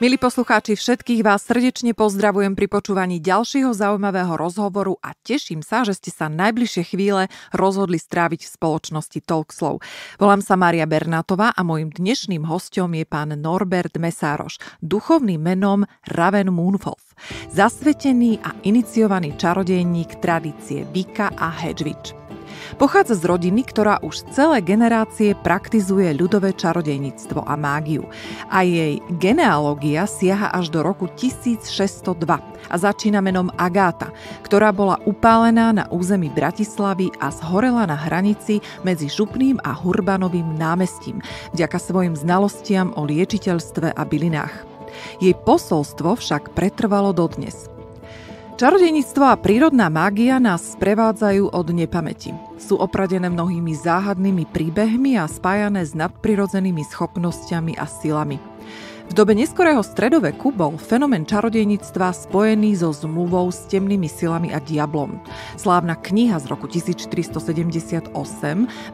Milí poslucháči, všetkých vás srdečne pozdravujem pri počúvaní ďalšieho zaujímavého rozhovoru a teším sa, že ste sa najbližšie chvíle rozhodli stráviť v spoločnosti Talkslow. Volám sa Mária Bernátová a môjim dnešným hostom je pán Norbert Mesároš, duchovným menom Raven Moonwolf, zasvetený a iniciovaný čarodejník tradície Vika a Hedwig. Pochádza z rodiny, ktorá už celé generácie praktizuje ľudové čarodejníctvo a mágiu. A jej genealógia siaha až do roku 1602 a začína menom Agáta, ktorá bola upálená na území Bratislavy a zhorela na hranici medzi Župným a Hurbanovým námestím, vďaka svojim znalostiam o liečiteľstve a bylinách. Jej posolstvo však pretrvalo dodnes. Čarodejníctvo a prírodná mágia nás sprevádzajú od nepamäti. Sú opradené mnohými záhadnými príbehmi a spájané s nadprirodzenými schopnosťami a silami. V dobe neskorého stredoveku bol fenomén čarodejníctva spojený so zmluvou s temnými silami a diablom. Slávna kniha z roku 1478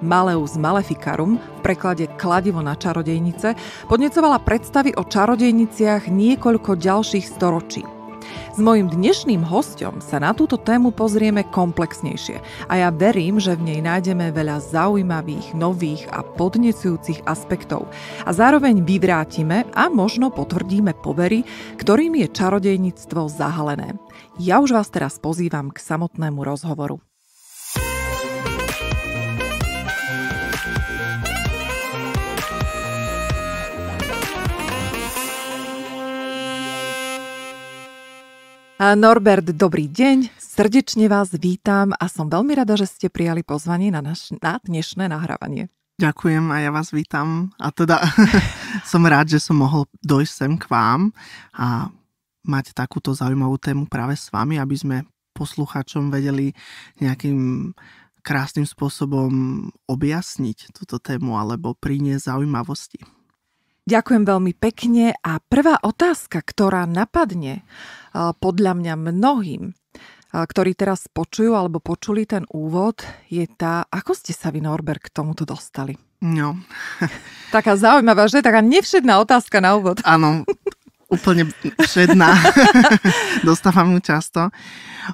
Maleus Maleficarum v preklade Kladivo na čarodejnice podnecovala predstavy o čarodejniciach niekoľko ďalších storočí. S mojim dnešným hostom sa na túto tému pozrieme komplexnejšie a ja verím, že v nej nájdeme veľa zaujímavých, nových a podnecujúcich aspektov. A zároveň vyvrátime a možno potvrdíme povery, ktorým je čarodejníctvo zahalené. Ja už vás teraz pozývam k samotnému rozhovoru. Norbert, dobrý deň. Srdečne vás vítam a som veľmi rada, že ste prijali pozvanie na, naš, na dnešné nahrávanie. Ďakujem a ja vás vítam. A teda som rád, že som mohol dojsť sem k vám a mať takúto zaujímavú tému práve s vami, aby sme poslucháčom vedeli nejakým krásnym spôsobom objasniť túto tému alebo priniesť zaujímavosti. Ďakujem veľmi pekne a prvá otázka, ktorá napadne podľa mňa mnohým, ktorí teraz počujú alebo počuli ten úvod, je tá, ako ste sa vy, Norbert, k tomuto dostali? No. Taká zaujímavá, že? Taká nevšedná otázka na úvod. Áno, úplne všedná. Dostávam ju často.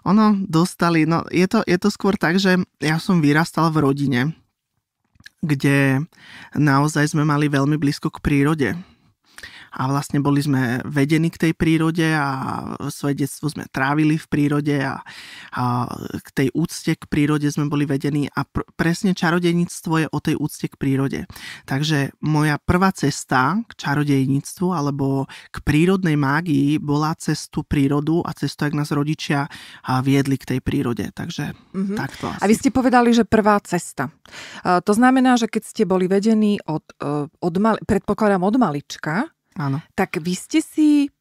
Ono, dostali, no je to, je to skôr tak, že ja som vyrastal v rodine, kde naozaj sme mali veľmi blízko k prírode a vlastne boli sme vedení k tej prírode a svoje detstvo sme trávili v prírode a, a k tej úcte k prírode sme boli vedení a pr- presne čarodejníctvo je o tej úcte k prírode. Takže moja prvá cesta k čarodejníctvu alebo k prírodnej mágii bola cestu prírodu a cestu, ak nás rodičia viedli k tej prírode. Takže mm-hmm. takto asi. A vy ste povedali, že prvá cesta. To znamená, že keď ste boli vedení od, e, od mal, predpokladám od malička, Áno. Tak vy ste si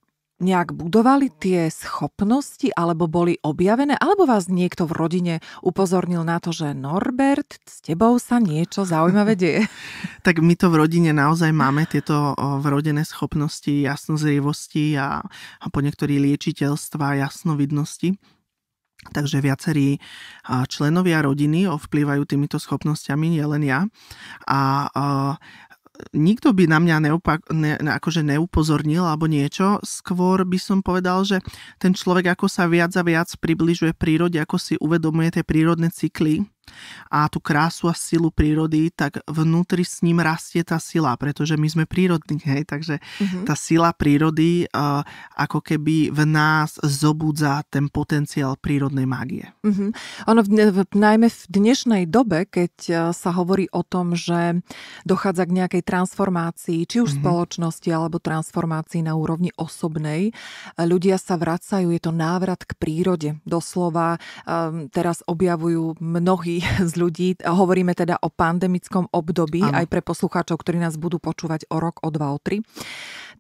nejak budovali tie schopnosti alebo boli objavené, alebo vás niekto v rodine upozornil na to, že Norbert, s tebou sa niečo zaujímavé deje? tak my to v rodine naozaj máme, tieto vrodené schopnosti jasnozrievosti a, a po niektorí liečiteľstva jasnovidnosti. Takže viacerí členovia rodiny ovplyvajú týmito schopnosťami, nielen ja. A nikto by na mňa neupak- ne, akože neupozornil alebo niečo, skôr by som povedal, že ten človek ako sa viac a viac približuje prírode, ako si uvedomuje tie prírodné cykly, a tú krásu a silu prírody, tak vnútri s ním rastie tá sila, pretože my sme prírodní, hej, takže uh-huh. tá sila prírody uh, ako keby v nás zobudza ten potenciál prírodnej mágie. Uh-huh. Ono v, v, najmä v dnešnej dobe, keď uh, sa hovorí o tom, že dochádza k nejakej transformácii, či už uh-huh. spoločnosti, alebo transformácii na úrovni osobnej, ľudia sa vracajú, je to návrat k prírode. Doslova um, teraz objavujú mnohí z ľudí, hovoríme teda o pandemickom období, ano. aj pre poslucháčov, ktorí nás budú počúvať o rok, o dva, o tri.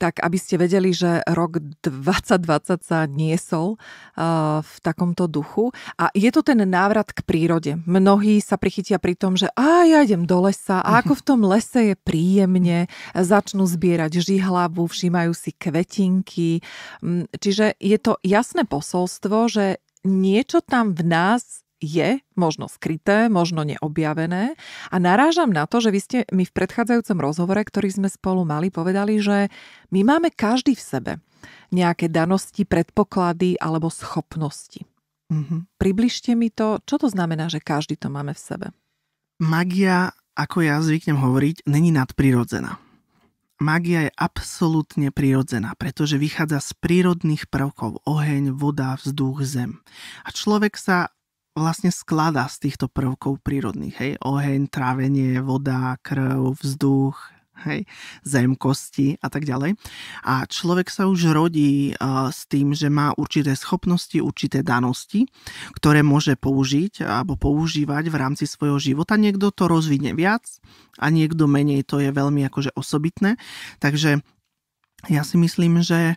Tak aby ste vedeli, že rok 2020 sa niesol uh, v takomto duchu. A je to ten návrat k prírode. Mnohí sa prichytia pri tom, že a ja idem do lesa a ako v tom lese je príjemne, začnú zbierať žihlavu, všímajú si kvetinky. Mm, čiže je to jasné posolstvo, že niečo tam v nás je, možno skryté, možno neobjavené. A narážam na to, že vy ste mi v predchádzajúcom rozhovore, ktorý sme spolu mali, povedali, že my máme každý v sebe nejaké danosti, predpoklady alebo schopnosti. Mm-hmm. Približte mi to, čo to znamená, že každý to máme v sebe. Magia, ako ja zvyknem hovoriť, není nadprirodzená. Magia je absolútne prirodzená, pretože vychádza z prírodných prvkov oheň, voda, vzduch, zem. A človek sa vlastne skladá z týchto prvkov prírodných. Hej? Oheň, trávenie, voda, krv, vzduch, hej, zem, kosti a tak ďalej. A človek sa už rodí uh, s tým, že má určité schopnosti, určité danosti, ktoré môže použiť alebo používať v rámci svojho života. Niekto to rozvinie viac a niekto menej, to je veľmi akože osobitné. Takže ja si myslím, že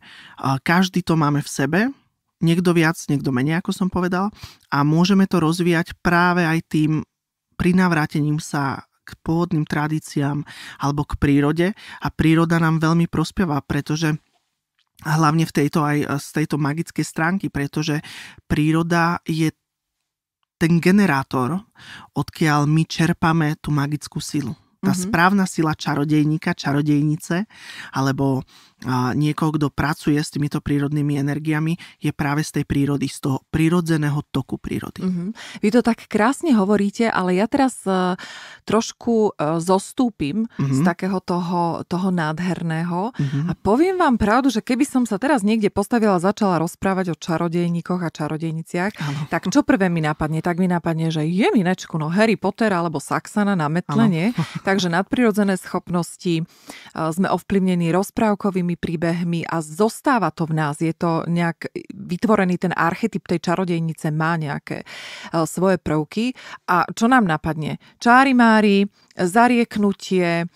každý to máme v sebe, niekto viac, niekto menej, ako som povedal, a môžeme to rozvíjať práve aj tým prinavrátením sa k pôvodným tradíciám alebo k prírode a príroda nám veľmi prospieva, pretože hlavne v tejto aj z tejto magickej stránky, pretože príroda je ten generátor, odkiaľ my čerpame tú magickú silu. Tá mm-hmm. správna sila čarodejníka, čarodejnice alebo niekoho, kto pracuje s týmito prírodnými energiami, je práve z tej prírody, z toho prírodzeného toku prírody. Mm-hmm. Vy to tak krásne hovoríte, ale ja teraz uh, trošku uh, zostúpim mm-hmm. z takého toho, toho nádherného mm-hmm. a poviem vám pravdu, že keby som sa teraz niekde postavila a začala rozprávať o čarodejníkoch a čarodejniciach, ano. tak čo prvé mi napadne? Tak mi napadne, že je minečku, no Harry Potter alebo Saxana na metlenie, takže nadprirodzené schopnosti, uh, sme ovplyvnení rozprávkovými tými príbehmi a zostáva to v nás. Je to nejak vytvorený ten archetyp tej čarodejnice, má nejaké e, svoje prvky. A čo nám napadne? Čári mári, zarieknutie, e,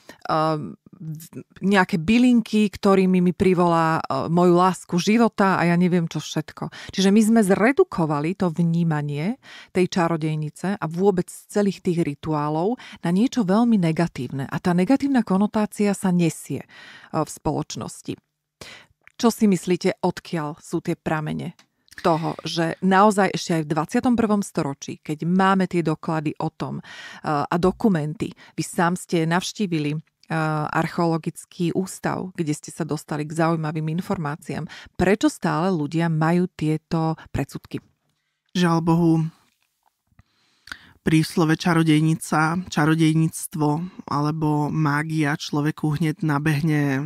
nejaké bylinky, ktorými mi privolá e, moju lásku života a ja neviem čo všetko. Čiže my sme zredukovali to vnímanie tej čarodejnice a vôbec celých tých rituálov na niečo veľmi negatívne. A tá negatívna konotácia sa nesie v spoločnosti. Čo si myslíte, odkiaľ sú tie pramene toho, že naozaj ešte aj v 21. storočí, keď máme tie doklady o tom a dokumenty, vy sám ste navštívili archeologický ústav, kde ste sa dostali k zaujímavým informáciám. Prečo stále ľudia majú tieto predsudky? Žiaľ Bohu, príslove čarodejnica, čarodejníctvo alebo mágia človeku hneď nabehne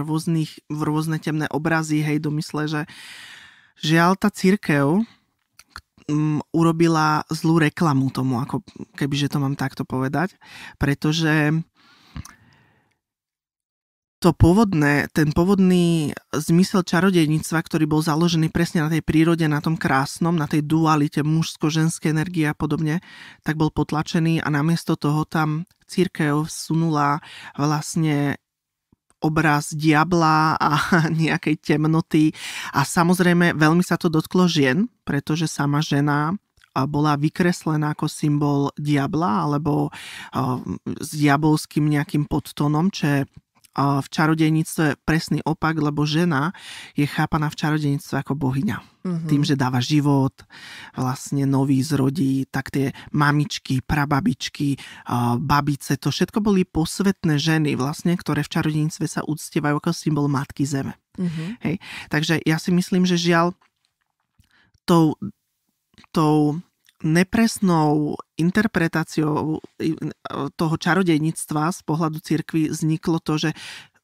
rôznych, rôzne temné obrazy, hej, do mysle, že žiaľ tá církev um, urobila zlú reklamu tomu, ako kebyže to mám takto povedať, pretože to pôvodné, ten pôvodný zmysel čarodejníctva, ktorý bol založený presne na tej prírode, na tom krásnom, na tej dualite mužsko-ženské energie a podobne, tak bol potlačený a namiesto toho tam církev vsunula vlastne obraz diabla a nejakej temnoty. A samozrejme veľmi sa to dotklo žien, pretože sama žena bola vykreslená ako symbol diabla alebo s diabolským nejakým podtónom, čo je v čarodejníctve presný opak, lebo žena je chápaná v čarodejníctve ako bohyňa. Mm-hmm. Tým, že dáva život, vlastne nový zrodí, tak tie mamičky, prababičky, babice, to všetko boli posvetné ženy, vlastne, ktoré v čarodejníctve sa uctievajú ako symbol Matky Zeme. Mm-hmm. Hej. Takže ja si myslím, že žiaľ tou, tou nepresnou interpretáciou toho čarodejníctva z pohľadu cirkvi vzniklo to, že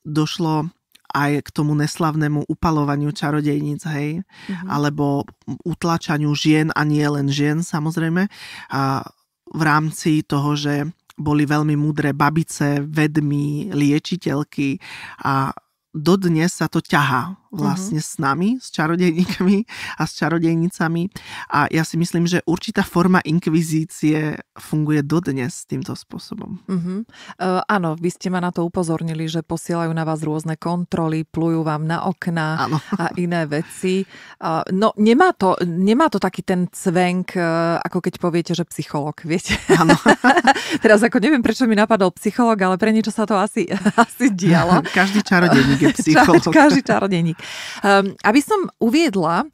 došlo aj k tomu neslavnému upalovaniu čarodejníc, hej, mm-hmm. alebo utlačaniu žien a nie len žien, samozrejme, a v rámci toho, že boli veľmi múdre babice, vedmy, liečiteľky a dodnes sa to ťahá vlastne uh-huh. s nami, s čarodejníkmi a s čarodejnicami. A ja si myslím, že určitá forma inkvizície funguje dodnes týmto spôsobom. Uh-huh. Uh, áno, vy ste ma na to upozornili, že posielajú na vás rôzne kontroly, plujú vám na okna áno. a iné veci. Uh, no, nemá to, nemá to taký ten cvenk, uh, ako keď poviete, že psycholog, viete? Áno. Teraz ako neviem, prečo mi napadol psycholog, ale pre niečo sa to asi, asi dialo. Každý čarodejník je psycholog. Každý čarodejník. Um, aby som uviedla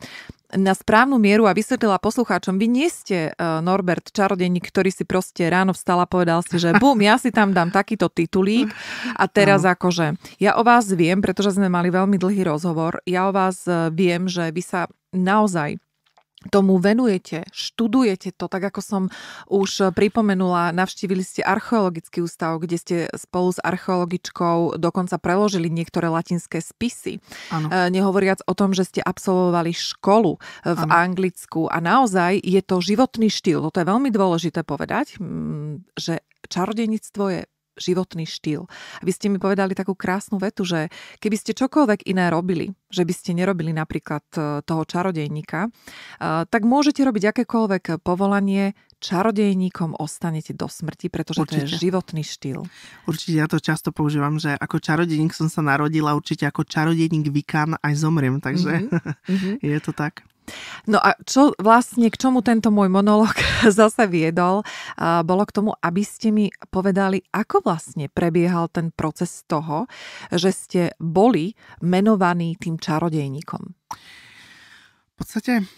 na správnu mieru a vysvetlila poslucháčom, vy nie ste uh, Norbert čarodeník, ktorý si proste ráno vstal a povedal si, že bum, ja si tam dám takýto titulík a teraz no. akože ja o vás viem, pretože sme mali veľmi dlhý rozhovor, ja o vás uh, viem, že vy sa naozaj tomu venujete, študujete to, tak ako som už pripomenula, navštívili ste archeologický ústav, kde ste spolu s archeologičkou dokonca preložili niektoré latinské spisy. Ano. E, nehovoriac o tom, že ste absolvovali školu v ano. Anglicku a naozaj je to životný štýl. Toto je veľmi dôležité povedať, že čarodejníctvo je životný štýl. Vy ste mi povedali takú krásnu vetu, že keby ste čokoľvek iné robili, že by ste nerobili napríklad e, toho čarodejníka, e, tak môžete robiť akékoľvek povolanie, čarodejníkom ostanete do smrti, pretože určite. to je životný štýl. Určite ja to často používam, že ako čarodejník som sa narodila, určite ako čarodejník vykán aj zomriem, takže mm-hmm. je to tak. No a čo vlastne, k čomu tento môj monológ zase viedol, bolo k tomu, aby ste mi povedali, ako vlastne prebiehal ten proces toho, že ste boli menovaní tým čarodejníkom. V podstate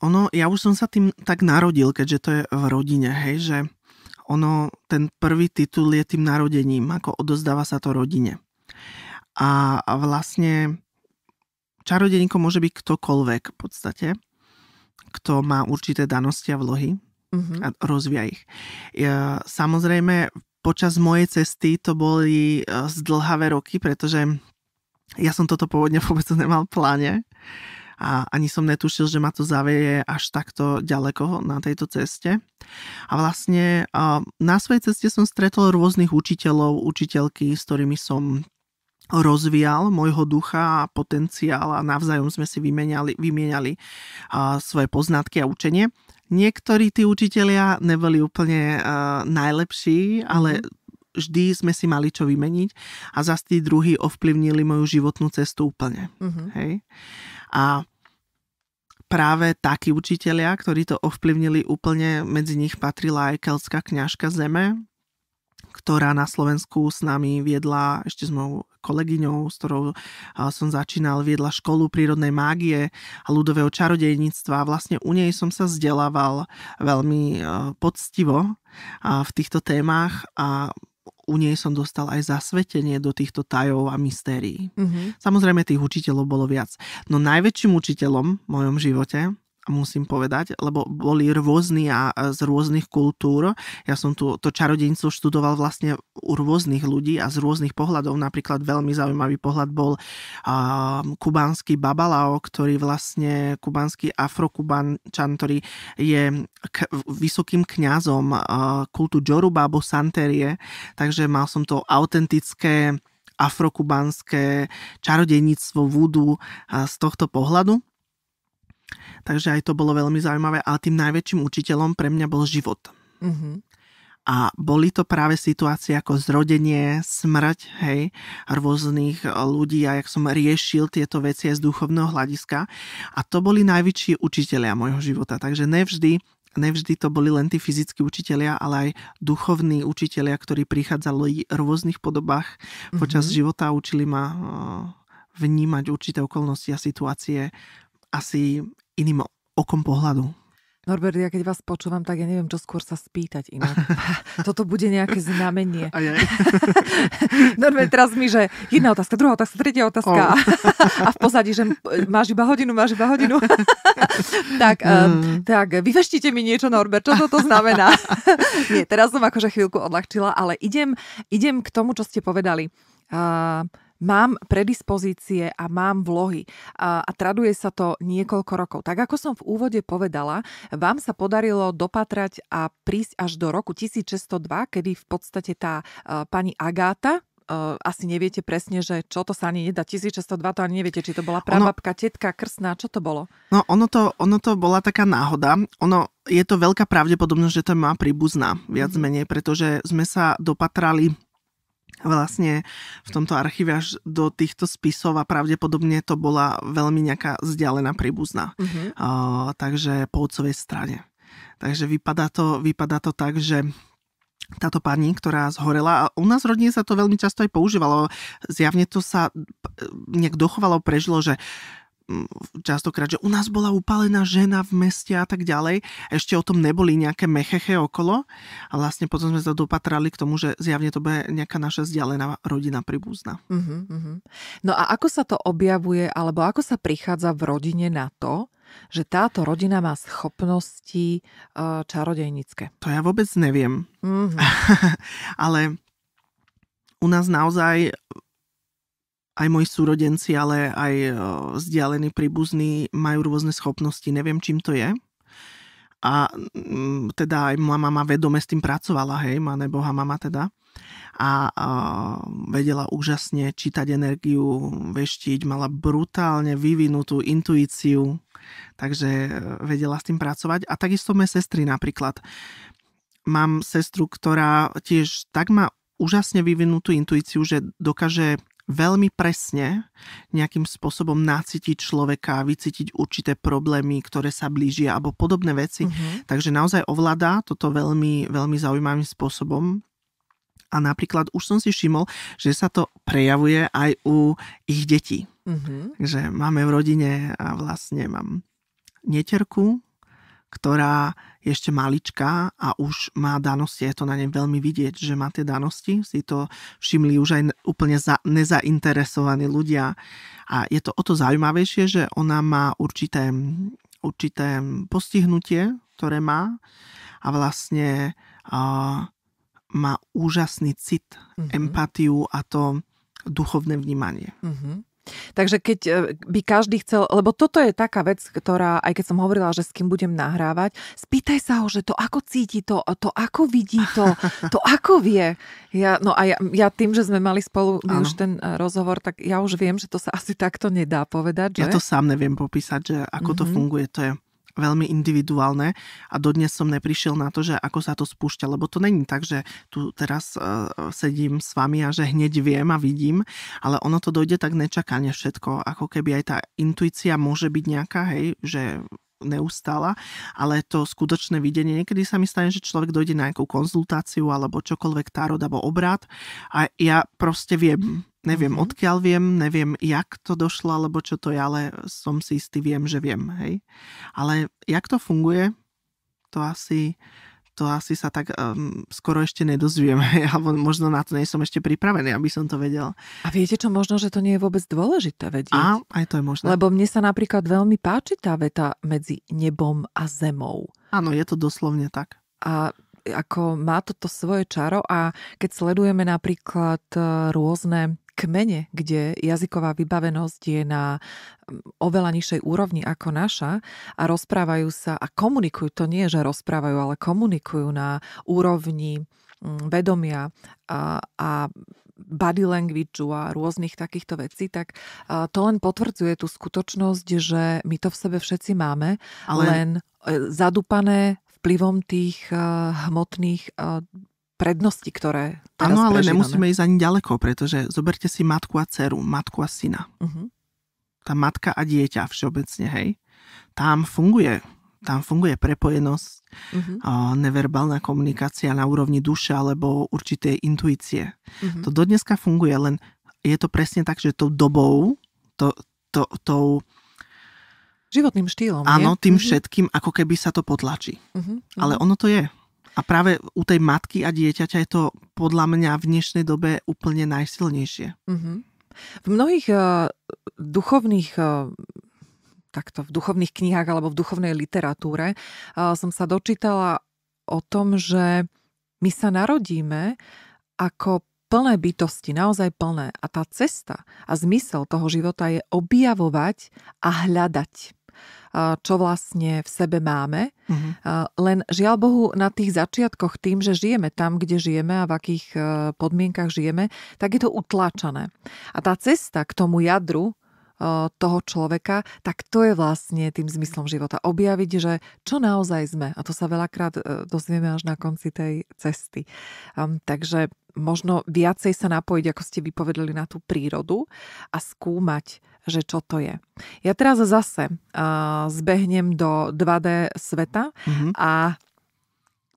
ono, ja už som sa tým tak narodil, keďže to je v rodine, hej, že ono, ten prvý titul je tým narodením, ako odozdáva sa to rodine. A vlastne čarodejníkom môže byť ktokoľvek v podstate, kto má určité danosti a vlohy uh-huh. a rozvíja ich. Ja, samozrejme, počas mojej cesty to boli e, zdlhavé roky, pretože ja som toto pôvodne vôbec nemal v pláne a ani som netušil, že ma to zavieje až takto ďaleko na tejto ceste. A vlastne na svojej ceste som stretol rôznych učiteľov, učiteľky, s ktorými som rozvíjal môjho ducha a potenciál a navzájom sme si vymieniali, vymieniali uh, svoje poznatky a učenie. Niektorí tí učitelia neboli úplne uh, najlepší, ale mm-hmm. vždy sme si mali čo vymeniť a zase tí druhí ovplyvnili moju životnú cestu úplne. Mm-hmm. Hej? A práve takí učitelia, ktorí to ovplyvnili úplne, medzi nich patrila aj keltská kňažka Zeme, ktorá na Slovensku s nami viedla ešte s mojou kolegyňou, s ktorou som začínal, viedla školu prírodnej mágie a ľudového čarodejníctva. Vlastne u nej som sa vzdelával veľmi poctivo v týchto témach a u nej som dostal aj zasvetenie do týchto tajov a mystérií. Mm-hmm. Samozrejme, tých učiteľov bolo viac. No najväčším učiteľom v mojom živote musím povedať, lebo boli rôzni a z rôznych kultúr. Ja som tu to čarodejníctvo študoval vlastne u rôznych ľudí a z rôznych pohľadov. Napríklad veľmi zaujímavý pohľad bol uh, kubánsky babalao, ktorý vlastne kubánsky afrokubančan, ktorý je k- vysokým kňazom uh, kultu Joruba alebo Santerie, takže mal som to autentické afrokubánske čarodejníctvo vúdu z tohto pohľadu. Takže aj to bolo veľmi zaujímavé, ale tým najväčším učiteľom pre mňa bol život. Mm-hmm. A boli to práve situácie ako zrodenie, smrť, hej, rôznych ľudí a jak som riešil tieto veci aj z duchovného hľadiska. A to boli najväčší učiteľia môjho života. Takže nevždy nevždy to boli len tí fyzickí učitelia, ale aj duchovní učitelia, ktorí prichádzali v rôznych podobách počas mm-hmm. života a učili ma vnímať určité okolnosti a situácie asi iným okom pohľadu. Norbert, ja keď vás počúvam, tak ja neviem, čo skôr sa spýtať inak. Toto bude nejaké znamenie. Aj, aj. Norbert, teraz mi, že jedna otázka, druhá otázka, tretia otázka. Oh. A v pozadí, že máš iba hodinu, máš iba hodinu. tak, um, tak, vyveštite mi niečo, Norbert, čo toto znamená? Nie, teraz som akože chvíľku odľahčila, ale idem, idem k tomu, čo ste povedali. Uh, mám predispozície a mám vlohy a, a traduje sa to niekoľko rokov. Tak ako som v úvode povedala, vám sa podarilo dopatrať a prísť až do roku 1602, kedy v podstate tá uh, pani Agáta, uh, asi neviete presne, že čo to sa ani nedá. 1602 to ani neviete, či to bola prababka, ono, tetka, krstná, čo to bolo? No ono to, ono to bola taká náhoda. Ono, je to veľká pravdepodobnosť, že to má príbuzná, viac mm-hmm. menej, pretože sme sa dopatrali vlastne v tomto archíve až do týchto spisov a pravdepodobne to bola veľmi nejaká vzdialená príbuzná. Uh-huh. Uh, takže po otcovej strane. Takže vypadá to, vypadá to tak, že táto pani, ktorá zhorela. A u nás rodine sa to veľmi často aj používalo. Zjavne to sa nejak dochovalo, prežilo, že častokrát, že u nás bola upálená žena v meste a tak ďalej. Ešte o tom neboli nejaké mecheche okolo a vlastne potom sme sa dopatrali k tomu, že zjavne to bude nejaká naša vzdialená rodina príbuzná. Uh-huh, uh-huh. No a ako sa to objavuje, alebo ako sa prichádza v rodine na to, že táto rodina má schopnosti uh, čarodejnícke? To ja vôbec neviem. Uh-huh. Ale u nás naozaj aj moji súrodenci, ale aj vzdialení príbuzní majú rôzne schopnosti. Neviem, čím to je. A mm, teda aj moja mama vedome s tým pracovala, hej, má neboha mama teda. A, a vedela úžasne čítať energiu, veštiť, mala brutálne vyvinutú intuíciu, takže e, vedela s tým pracovať. A takisto moje sestry napríklad. Mám sestru, ktorá tiež tak má úžasne vyvinutú intuíciu, že dokáže veľmi presne nejakým spôsobom nacítiť človeka, vycítiť určité problémy, ktoré sa blížia alebo podobné veci. Uh-huh. Takže naozaj ovláda toto veľmi, veľmi zaujímavým spôsobom. A napríklad už som si všimol, že sa to prejavuje aj u ich detí. Uh-huh. Takže máme v rodine a vlastne mám neterku, ktorá je ešte maličká a už má danosti. Je to na nej veľmi vidieť, že má tie danosti. Si to všimli už aj úplne za, nezainteresovaní ľudia. A je to o to zaujímavejšie, že ona má určité, určité postihnutie, ktoré má a vlastne a, má úžasný cit, mm-hmm. empatiu a to duchovné vnímanie. Mm-hmm. Takže keď e, by každý chcel, lebo toto je taká vec, ktorá, aj keď som hovorila, že s kým budem nahrávať, spýtaj sa ho, že to ako cíti to, to ako vidí to, to ako vie. Ja, no a ja, ja tým, že sme mali spolu my už ten e, rozhovor, tak ja už viem, že to sa asi takto nedá povedať. Že? Ja to sám neviem popísať, že ako mm-hmm. to mhm. funguje. To je veľmi individuálne a dodnes som neprišiel na to, že ako sa to spúšťa, lebo to není tak, že tu teraz uh, sedím s vami a že hneď viem a vidím, ale ono to dojde tak nečakane všetko, ako keby aj tá intuícia môže byť nejaká, hej, že neustála, ale to skutočné videnie, niekedy sa mi stane, že človek dojde na nejakú konzultáciu alebo čokoľvek tárod alebo obrad a ja proste viem, neviem mm-hmm. odkiaľ viem, neviem jak to došlo alebo čo to je, ale som si istý, viem, že viem, hej. Ale jak to funguje, to asi to asi sa tak um, skoro ešte nedozvieme, alebo možno na to nie som ešte pripravený, aby som to vedel. A viete čo, možno, že to nie je vôbec dôležité vedieť. A, aj to je možné. Lebo mne sa napríklad veľmi páči tá veta medzi nebom a zemou. Áno, je to doslovne tak. A ako má toto svoje čaro a keď sledujeme napríklad e, rôzne kmene, kde jazyková vybavenosť je na oveľa nižšej úrovni ako naša a rozprávajú sa a komunikujú, to nie je, že rozprávajú, ale komunikujú na úrovni vedomia a, a body language a rôznych takýchto vecí, tak to len potvrdzuje tú skutočnosť, že my to v sebe všetci máme, ale... len e, zadupané vplyvom tých hmotných prednosti, ktoré teraz Áno, ale prežívame. nemusíme ísť ani ďaleko, pretože zoberte si matku a dceru, matku a syna. Uh-huh. Tá matka a dieťa všeobecne, hej. Tam funguje tam funguje prepojenosť, uh-huh. neverbálna komunikácia na úrovni duše alebo určité intuície. Uh-huh. To dodneska funguje, len je to presne tak, že tou dobou, to, to, tou životným štýlom. Áno, nie? tým uh-huh. všetkým, ako keby sa to potlačí. Uh-huh. Ale ono to je. A práve u tej matky a dieťaťa je to podľa mňa v dnešnej dobe úplne najsilnejšie. Mm-hmm. V mnohých uh, duchovných uh, takto v duchovných knihách alebo v duchovnej literatúre uh, som sa dočítala o tom, že my sa narodíme ako plné bytosti, naozaj plné. A tá cesta a zmysel toho života je objavovať a hľadať čo vlastne v sebe máme. Uh-huh. Len žiaľ Bohu na tých začiatkoch tým, že žijeme tam, kde žijeme a v akých e, podmienkach žijeme, tak je to utláčané. A tá cesta k tomu jadru toho človeka, tak to je vlastne tým zmyslom života. Objaviť, že čo naozaj sme. A to sa veľakrát e, dozvieme až na konci tej cesty. Um, takže možno viacej sa napojiť, ako ste vypovedali, na tú prírodu a skúmať, že čo to je. Ja teraz zase uh, zbehnem do 2D sveta mm-hmm. a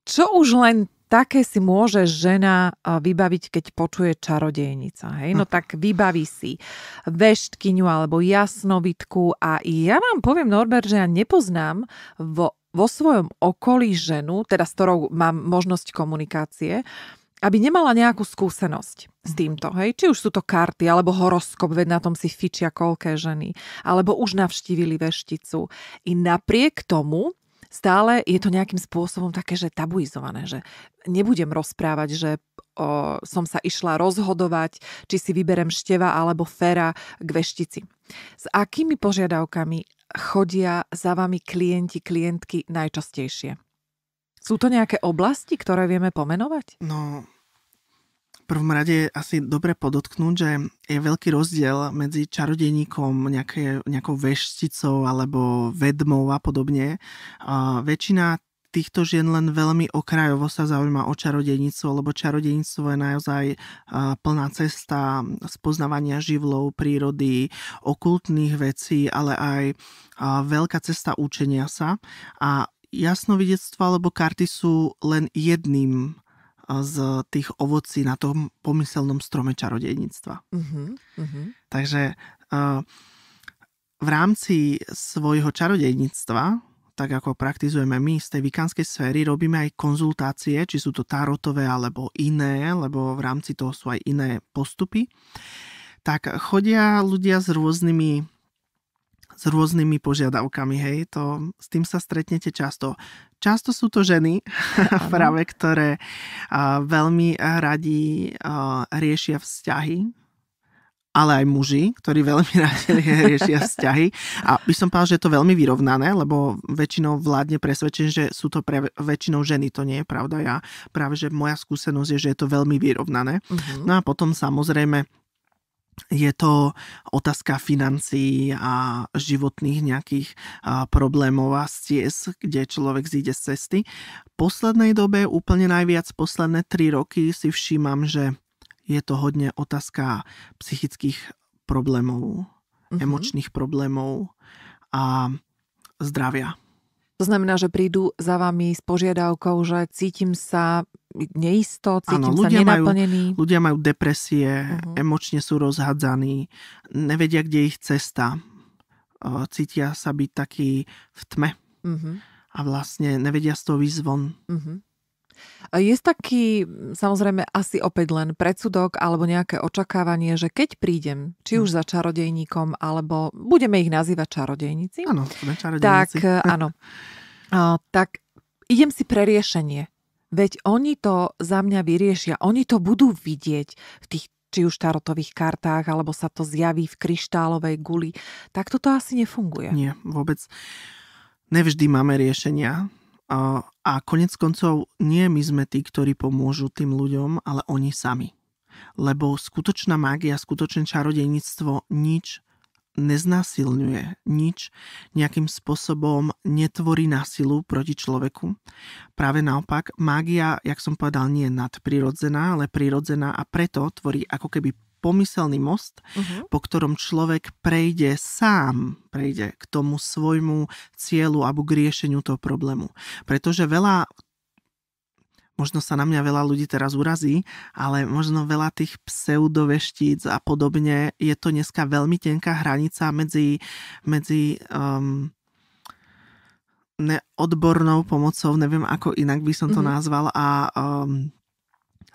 čo už len také si môže žena vybaviť, keď počuje čarodejnica. Hej? No tak vybaví si veštkyňu alebo jasnovitku a ja vám poviem, Norbert, že ja nepoznám vo, vo svojom okolí ženu, teda s ktorou mám možnosť komunikácie, aby nemala nejakú skúsenosť s týmto. Hej? Či už sú to karty, alebo horoskop, veď na tom si fičia koľké ženy, alebo už navštívili vešticu. I napriek tomu stále je to nejakým spôsobom také, že tabuizované, že nebudem rozprávať, že o, som sa išla rozhodovať, či si vyberem števa alebo fera k veštici. S akými požiadavkami chodia za vami klienti, klientky najčastejšie? Sú to nejaké oblasti, ktoré vieme pomenovať? No, prvom rade je asi dobre podotknúť, že je veľký rozdiel medzi čarodejníkom, nejaké, nejakou vešticou alebo vedmou a podobne. A väčšina týchto žien len veľmi okrajovo sa zaujíma o čarodejnicu, lebo čarodejníctvo je naozaj plná cesta spoznávania živlov, prírody, okultných vecí, ale aj veľká cesta učenia sa. A jasnovidectvo alebo karty sú len jedným z tých ovocí na tom pomyselnom strome čarodejníctva. Uh-huh, uh-huh. Takže uh, v rámci svojho čarodejníctva, tak ako praktizujeme my z tej vikánskej sféry, robíme aj konzultácie, či sú to tarotové alebo iné, lebo v rámci toho sú aj iné postupy. Tak chodia ľudia s rôznymi s rôznymi požiadavkami, hej, to, s tým sa stretnete často. Často sú to ženy práve, ktoré a, veľmi radi a, riešia vzťahy, ale aj muži, ktorí veľmi radi riešia vzťahy. A by som povedal, že je to veľmi vyrovnané, lebo väčšinou vládne presvedčenie, že sú to pre väčšinou ženy. To nie je pravda. Ja práve, že moja skúsenosť je, že je to veľmi vyrovnané. Uh-huh. No a potom samozrejme je to otázka financií a životných nejakých problémov a sties, kde človek zíde z cesty. V poslednej dobe, úplne najviac posledné tri roky si všímam, že je to hodne otázka psychických problémov, uh-huh. emočných problémov a zdravia. To znamená, že prídu za vami s požiadavkou, že cítim sa neisto, cítim ano, ľudia sa nenaplnený. Majú, ľudia majú depresie, uh-huh. emočne sú rozhadzaní, nevedia, kde ich cesta. Cítia sa byť taký v tme. Uh-huh. A vlastne nevedia z toho výzvon. Uh-huh. Je taký, samozrejme, asi opäť len predsudok alebo nejaké očakávanie, že keď prídem, či už za čarodejníkom, alebo budeme ich nazývať čarodejníci. Áno, čarodejníci. Tak, áno. tak idem si pre riešenie. Veď oni to za mňa vyriešia. Oni to budú vidieť v tých či už tarotových kartách, alebo sa to zjaví v kryštálovej guli. Tak toto asi nefunguje. Nie, vôbec. Nevždy máme riešenia a konec koncov nie my sme tí, ktorí pomôžu tým ľuďom, ale oni sami. Lebo skutočná mágia, skutočné čarodejníctvo nič neznásilňuje, nič nejakým spôsobom netvorí násilu proti človeku. Práve naopak, mágia, jak som povedal, nie je nadprirodzená, ale prirodzená a preto tvorí ako keby pomyselný most, uh-huh. po ktorom človek prejde sám, prejde k tomu svojmu cieľu alebo k riešeniu toho problému. Pretože veľa možno sa na mňa veľa ľudí teraz urazí, ale možno veľa tých pseudoveštíc a podobne, je to dneska veľmi tenká hranica medzi, medzi um, neodbornou pomocou, neviem ako inak by som to mm-hmm. nazval, a um,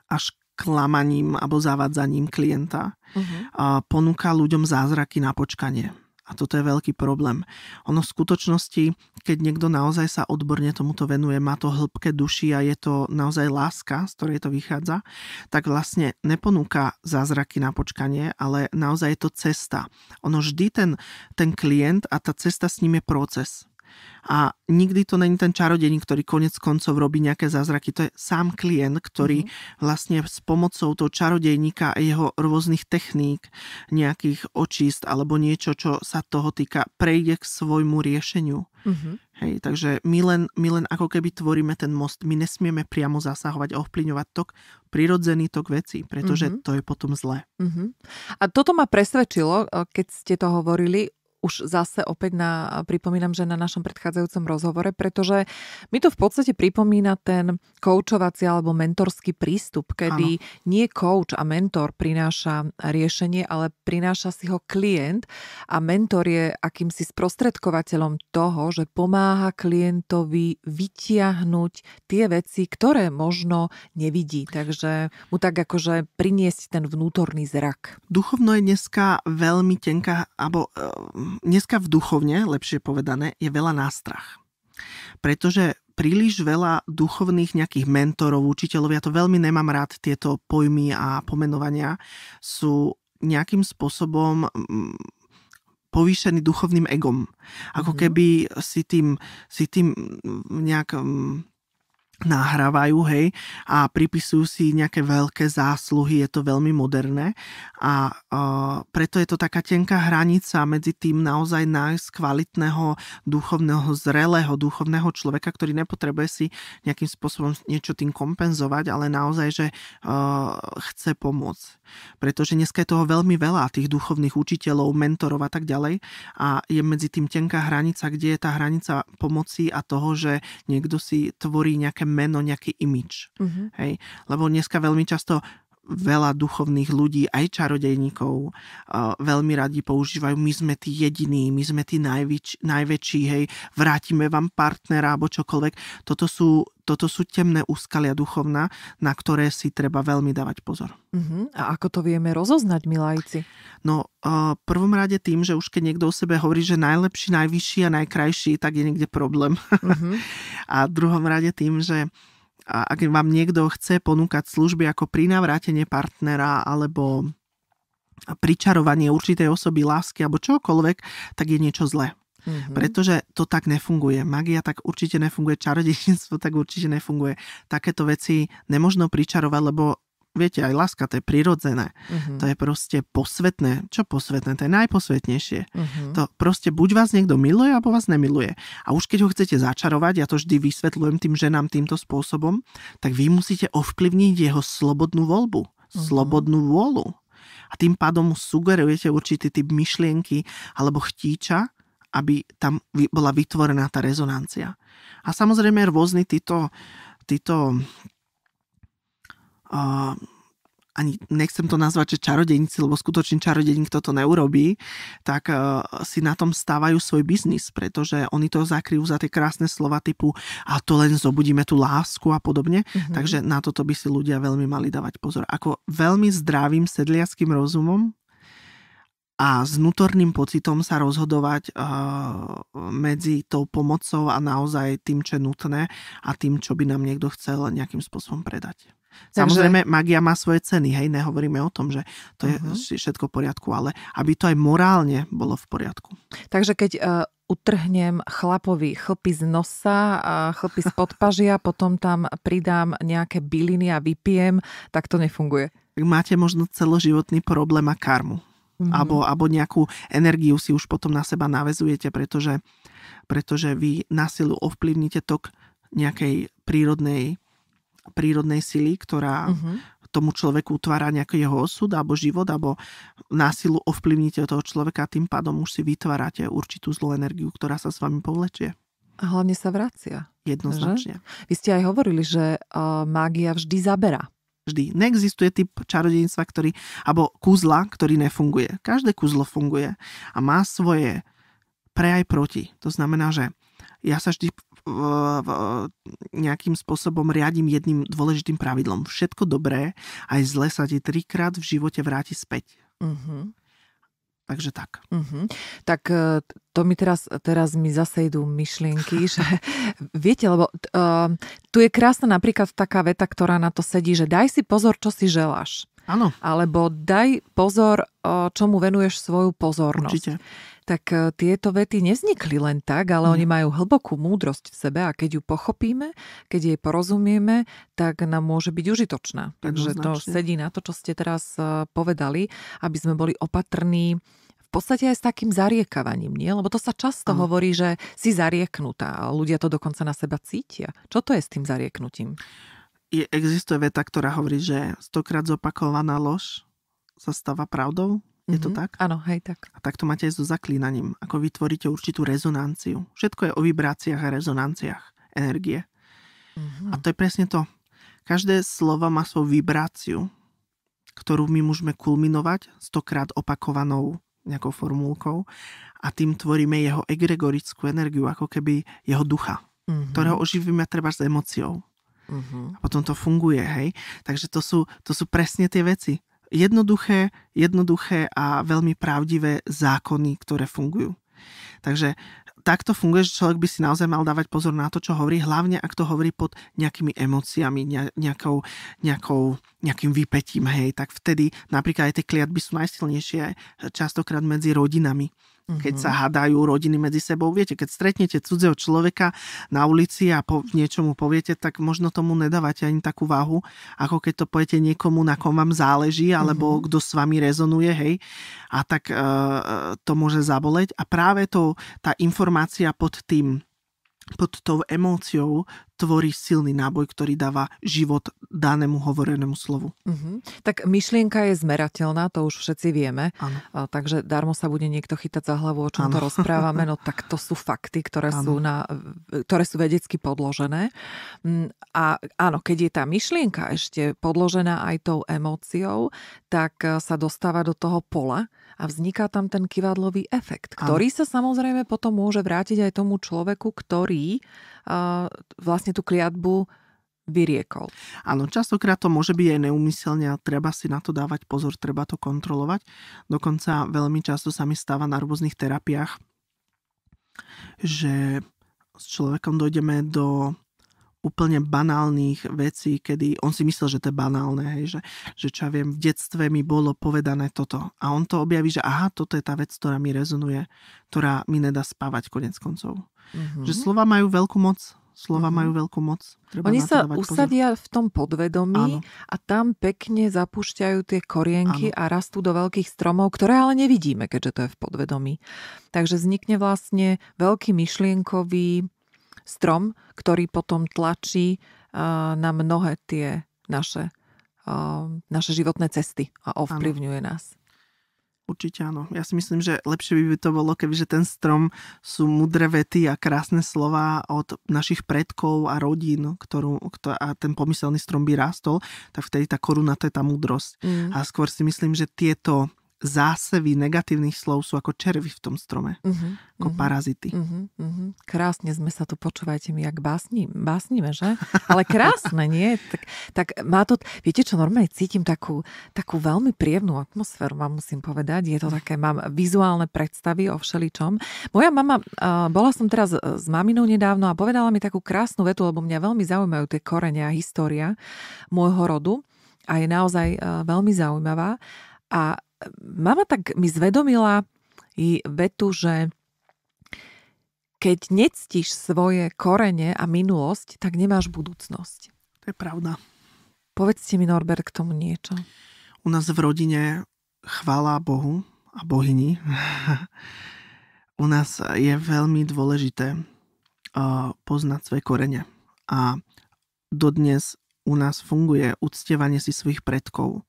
až klamaním alebo zavádzaním klienta. Uh-huh. A ponúka ľuďom zázraky na počkanie. A toto je veľký problém. Ono v skutočnosti, keď niekto naozaj sa odborne tomuto venuje, má to hĺbke duši a je to naozaj láska, z ktorej to vychádza, tak vlastne neponúka zázraky na počkanie, ale naozaj je to cesta. Ono vždy ten, ten klient a tá cesta s ním je proces. A nikdy to není ten čarodeník, ktorý konec koncov robí nejaké zázraky. To je sám klient, ktorý mm-hmm. vlastne s pomocou toho čarodejníka a jeho rôznych techník, nejakých očist alebo niečo, čo sa toho týka, prejde k svojmu riešeniu. Mm-hmm. Hej, takže my len, my len ako keby tvoríme ten most. My nesmieme priamo zasahovať a ovplyvňovať tok, prirodzený tok veci, pretože mm-hmm. to je potom zlé. Mm-hmm. A toto ma presvedčilo, keď ste to hovorili, už zase opäť na, pripomínam, že na našom predchádzajúcom rozhovore, pretože mi to v podstate pripomína ten koučovací alebo mentorský prístup, kedy ano. nie coach a mentor prináša riešenie, ale prináša si ho klient a mentor je akýmsi sprostredkovateľom toho, že pomáha klientovi vytiahnuť tie veci, ktoré možno nevidí. Takže mu tak akože priniesť ten vnútorný zrak. Duchovno je dneska veľmi tenká, alebo dneska v duchovne, lepšie povedané, je veľa nástrach. Pretože príliš veľa duchovných nejakých mentorov, učiteľov, ja to veľmi nemám rád, tieto pojmy a pomenovania, sú nejakým spôsobom mm, povýšený duchovným egom. Ako mm-hmm. keby si tým, si tým nejak mm, nahrávajú, hej, a pripisujú si nejaké veľké zásluhy, je to veľmi moderné a uh, preto je to taká tenká hranica medzi tým naozaj nájsť kvalitného, duchovného, zrelého, duchovného človeka, ktorý nepotrebuje si nejakým spôsobom niečo tým kompenzovať, ale naozaj, že uh, chce pomôcť. Pretože dneska je toho veľmi veľa, tých duchovných učiteľov, mentorov a tak ďalej a je medzi tým tenká hranica, kde je tá hranica pomoci a toho, že niekto si tvorí nejaké meno, nejaký imič. Mm-hmm. Hej? Lebo dneska veľmi často veľa duchovných ľudí, aj čarodejníkov, uh, veľmi radi používajú, my sme tí jediní, my sme tí najväč, najväčší, hej, vrátime vám partnera alebo čokoľvek. Toto sú, toto sú temné úskalia duchovná, na ktoré si treba veľmi dávať pozor. Uh-huh. A ako to vieme rozoznať, milajci? No, uh, prvom rade tým, že už keď niekto o sebe hovorí, že najlepší, najvyšší a najkrajší, tak je niekde problém. Uh-huh. a druhom rade tým, že a ak vám niekto chce ponúkať služby ako prinavrátenie partnera alebo pričarovanie určitej osoby lásky alebo čokoľvek, tak je niečo zlé. Mm-hmm. Pretože to tak nefunguje. Magia tak určite nefunguje, čarodejníctvo tak určite nefunguje. Takéto veci nemožno pričarovať, lebo viete, aj láska, to je prirodzené. Uh-huh. To je proste posvetné. Čo posvetné? To je najposvetnejšie. Uh-huh. To proste buď vás niekto miluje, alebo vás nemiluje. A už keď ho chcete začarovať, ja to vždy vysvetľujem tým ženám týmto spôsobom, tak vy musíte ovplyvniť jeho slobodnú voľbu. Uh-huh. Slobodnú vôľu. A tým pádom mu sugerujete určitý typ myšlienky alebo chtíča, aby tam bola vytvorená tá rezonancia. A samozrejme rôzny títo, títo uh, ani nechcem to nazvať, že čarodejníci, lebo skutočne čarodejník toto neurobí, tak uh, si na tom stávajú svoj biznis, pretože oni to zakryjú za tie krásne slova typu a to len zobudíme tú lásku a podobne. Mm-hmm. Takže na toto by si ľudia veľmi mali dávať pozor. Ako veľmi zdravým sedliackým rozumom a s vnútorným pocitom sa rozhodovať uh, medzi tou pomocou a naozaj tým, čo je nutné a tým, čo by nám niekto chcel nejakým spôsobom predať. Samozrejme, magia má svoje ceny, hej, nehovoríme o tom, že to je uh-huh. všetko v poriadku, ale aby to aj morálne bolo v poriadku. Takže keď uh, utrhnem chlapovi chlpy z nosa a chlpy z podpažia, potom tam pridám nejaké byliny a vypijem, tak to nefunguje. Tak máte možno celoživotný problém a karmu. Uh-huh. Alebo, alebo nejakú energiu si už potom na seba navezujete, pretože, pretože vy na silu ovplyvnite tok nejakej prírodnej prírodnej sily, ktorá uh-huh. tomu človeku utvára nejaký jeho osud alebo život, alebo násilu ovplyvníte toho človeka a tým pádom už si vytvárate určitú zlú energiu, ktorá sa s vami povlečie. A hlavne sa vracia. Jednoznačne. Že? Vy ste aj hovorili, že uh, mágia vždy zabera. Vždy. Neexistuje typ čarodejníctva, ktorý, alebo kúzla, ktorý nefunguje. Každé kúzlo funguje a má svoje pre aj proti. To znamená, že ja sa vždy nejakým spôsobom riadím jedným dôležitým pravidlom. Všetko dobré, aj zle sa ti trikrát v živote vráti späť. Uh-huh. Takže tak. Uh-huh. Tak e, to mi teraz, teraz mi zase idú myšlienky, že viete, lebo uh, tu je krásna napríklad taká veta, ktorá na to sedí, že daj si pozor, čo si želáš. Áno. Alebo daj pozor, čomu venuješ svoju pozornosť. Určite tak e, tieto vety nevznikli len tak, ale mm. oni majú hlbokú múdrosť v sebe a keď ju pochopíme, keď jej porozumieme, tak nám môže byť užitočná. Takže to sedí na to, čo ste teraz e, povedali, aby sme boli opatrní v podstate aj s takým zariekavaním, nie? Lebo to sa často mm. hovorí, že si zarieknutá a ľudia to dokonca na seba cítia. Čo to je s tým zarieknutím? Je, existuje veta, ktorá hovorí, že stokrát zopakovaná lož sa stáva pravdou Je to Mhm. tak? Áno, hej, tak. A tak to máte aj so zaklínaním. Ako vytvoríte určitú rezonanciu. Všetko je o vibráciách a rezonanciách energie. Mhm. A to je presne to. Každé slovo má svoju vibráciu, ktorú my môžeme kulminovať stokrát opakovanou nejakou formulkou a tým tvoríme jeho egregorickú energiu, ako keby jeho ducha, Mhm. ktorého oživíme treba s emóciou. Mhm. A potom to funguje, hej. Takže to sú, to sú presne tie veci. Jednoduché, jednoduché a veľmi pravdivé zákony, ktoré fungujú. Takže takto funguje, že človek by si naozaj mal dávať pozor na to, čo hovorí, hlavne ak to hovorí pod nejakými emóciami, ne- nejakou, nejakou, nejakým vypetím, hej, tak vtedy napríklad aj tie kliatby sú najsilnejšie častokrát medzi rodinami keď Mhm. sa hádajú rodiny medzi sebou. Viete, keď stretnete cudzieho človeka na ulici a po, niečo mu poviete, tak možno tomu nedávate ani takú váhu, ako keď to poviete niekomu, na kom vám záleží, alebo Mhm. kto s vami rezonuje, hej. A tak e, to môže zaboleť. A práve to, tá informácia pod tým, pod tou emóciou tvorí silný náboj, ktorý dáva život danému hovorenému slovu. Mhm. Tak myšlienka je zmerateľná, to už všetci vieme. Áno. A, takže darmo sa bude niekto chytať za hlavu, o čom to Áno. rozprávame, no tak to sú fakty, ktoré, sú, na, ktoré sú vedecky podložené. Mm, A áno, keď je tá myšlienka ešte podložená aj tou emóciou, tak e, sa dostáva do toho pola a vzniká tam ten kivadlový efekt, ktorý sa samozrejme potom môže vrátiť aj tomu človeku, ktorý uh, vlastne tú kliatbu vyriekol. Áno, častokrát to môže byť aj neumyselne a treba si na to dávať pozor, treba to kontrolovať. Dokonca veľmi často sa mi stáva na rôznych terapiách, že s človekom dojdeme do úplne banálnych vecí, kedy on si myslel, že to je banálne, hej, že, že čo ja viem, v detstve mi bolo povedané toto a on to objaví, že aha, toto je tá vec, ktorá mi rezonuje, ktorá mi nedá spávať konec koncov. Mhm. Že slova majú veľkú moc, slova Mhm. majú veľkú moc. Treba Oni sa dávať pozor. usadia v tom podvedomí Áno. a tam pekne zapúšťajú tie korienky a rastú do veľkých stromov, ktoré ale nevidíme, keďže to je v podvedomí. Takže vznikne vlastne veľký myšlienkový strom, ktorý potom tlačí a, na mnohé tie naše, a, naše životné cesty a ovplyvňuje nás. Určite áno. Ja si myslím, že lepšie by to bolo, kebyže ten strom sú mudré vety a krásne slova od našich predkov a rodín, ktorú, kto, a ten pomyselný strom by rástol, tak vtedy tá koruna to je tá múdrosť. Mm. A skôr si myslím, že tieto zásevy negatívnych slov sú ako červy v tom strome, Mhm, ako mhm. parazity. Mhm, mhm. Krásne sme sa tu, počúvajte mi, jak básni, básnime, že? Ale krásne, nie? Tak, tak má to, viete čo, normálne cítim takú, takú veľmi príjemnú atmosféru, vám musím povedať. Je to také, mám vizuálne predstavy o všeličom. Moja mama, uh, bola som teraz s maminou nedávno a povedala mi takú krásnu vetu, lebo mňa veľmi zaujímajú tie korene a história môjho rodu a je naozaj uh, veľmi zaujímavá. A mama tak mi zvedomila i vetu, že keď nectíš svoje korene a minulosť, tak nemáš budúcnosť. To je pravda. Povedzte mi, Norbert, k tomu niečo. U nás v rodine chvála Bohu a bohyni. U nás je veľmi dôležité uh, poznať svoje korene. A dodnes u nás funguje uctievanie si svojich predkov.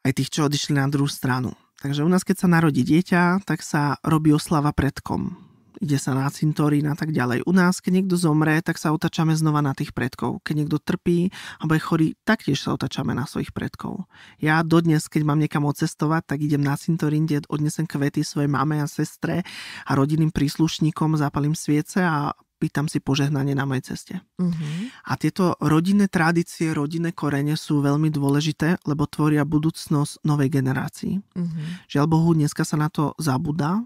Aj tých, čo odišli na druhú stranu. Takže u nás, keď sa narodí dieťa, tak sa robí oslava predkom. Ide sa na cintorín a tak ďalej. U nás, keď niekto zomre, tak sa otačame znova na tých predkov. Keď niekto trpí alebo je chorý, taktiež sa otačame na svojich predkov. Ja dodnes, keď mám niekam odcestovať, tak idem na cintorín, kde odnesem kvety svojej mame a sestre a rodinným príslušníkom, zapalím sviece a pýtam si požehnanie na mojej ceste. Uh-huh. A tieto rodinné tradície, rodinné korene sú veľmi dôležité, lebo tvoria budúcnosť novej generácii. Uh-huh. Žiaľ Bohu, dneska sa na to zabúda.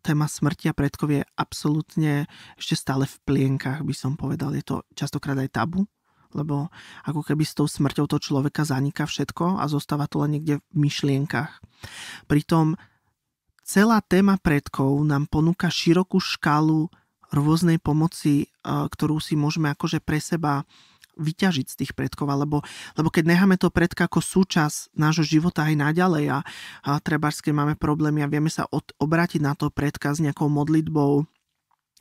Téma smrti a predkov je absolútne ešte stále v plienkach, by som povedal. Je to častokrát aj tabu, lebo ako keby s tou smrťou toho človeka zaniká všetko a zostáva to len niekde v myšlienkach. Pritom celá téma predkov nám ponúka širokú škálu rôznej pomoci, ktorú si môžeme akože pre seba vyťažiť z tých predkov, alebo, lebo keď necháme to predka ako súčasť nášho života aj naďalej a, a treba, keď máme problémy a vieme sa od, obrátiť na to predka s nejakou modlitbou,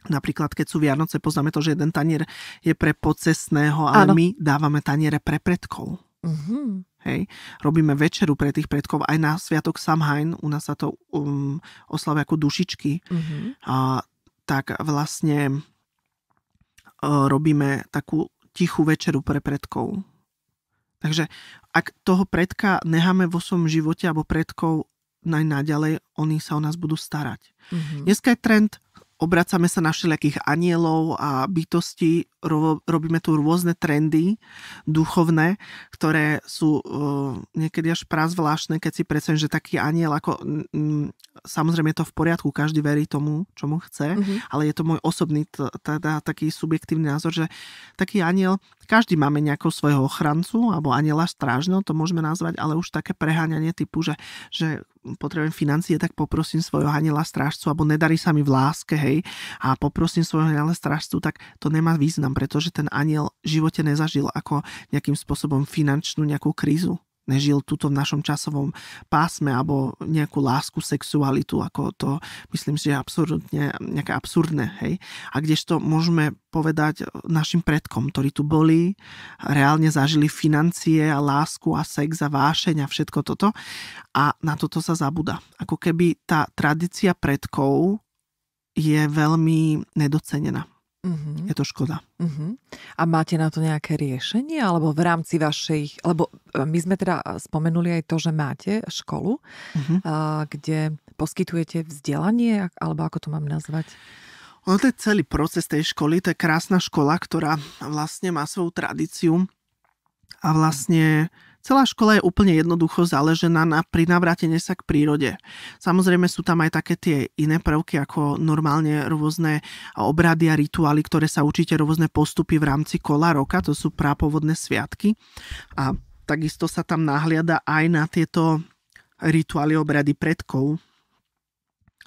Napríklad, keď sú Vianoce, poznáme to, že jeden tanier je pre pocestného, ale Áno. my dávame taniere pre predkov. Uh-huh. Hej. Robíme večeru pre tých predkov aj na Sviatok Samhain, u nás sa to um, oslavia ako dušičky. Mm-hmm. A, tak vlastne uh, robíme takú tichú večeru pre predkov. Takže ak toho predka necháme vo svojom živote alebo predkov naj naďalej, oni sa o nás budú starať. Mm-hmm. Dneska je trend obracame sa na všelijakých anielov a bytosti, ro, robíme tu rôzne trendy duchovné, ktoré sú uh, niekedy až prazvláštne, keď si predstavím, že taký aniel ako... Mm, samozrejme je to v poriadku, každý verí tomu, čo mu chce, mm-hmm. ale je to môj osobný teda taký subjektívny názor, že taký aniel, každý máme nejakého svojho ochrancu alebo aniela strážneho, to môžeme nazvať, ale už také preháňanie typu, že, že potrebujem financie, tak poprosím svojho aniela strážcu, alebo nedarí sa mi v láske, hej, a poprosím svojho aniela strážcu, tak to nemá význam, pretože ten aniel v živote nezažil ako nejakým spôsobom finančnú nejakú krízu nežil tuto v našom časovom pásme alebo nejakú lásku, sexualitu, ako to myslím, že je absolútne nejaké absurdné. Hej? A kdežto môžeme povedať našim predkom, ktorí tu boli, reálne zažili financie a lásku a sex a vášeň a všetko toto a na toto sa zabúda. Ako keby tá tradícia predkov je veľmi nedocenená. Uh-huh. Je to škoda. Uh-huh. A máte na to nejaké riešenie? Alebo v rámci vašej... Lebo e, my sme teda spomenuli aj to, že máte školu, uh-huh. kde poskytujete vzdelanie, alebo ako to mám nazvať? Ono to je celý proces tej školy. To je krásna škola, ktorá vlastne má svoju tradíciu a vlastne Celá škola je úplne jednoducho zaležená na prinavrátenie sa k prírode. Samozrejme sú tam aj také tie iné prvky, ako normálne rôzne obrady a rituály, ktoré sa učíte, rôzne postupy v rámci kola roka, to sú prápovodné sviatky. A takisto sa tam nahliada aj na tieto rituály obrady predkov.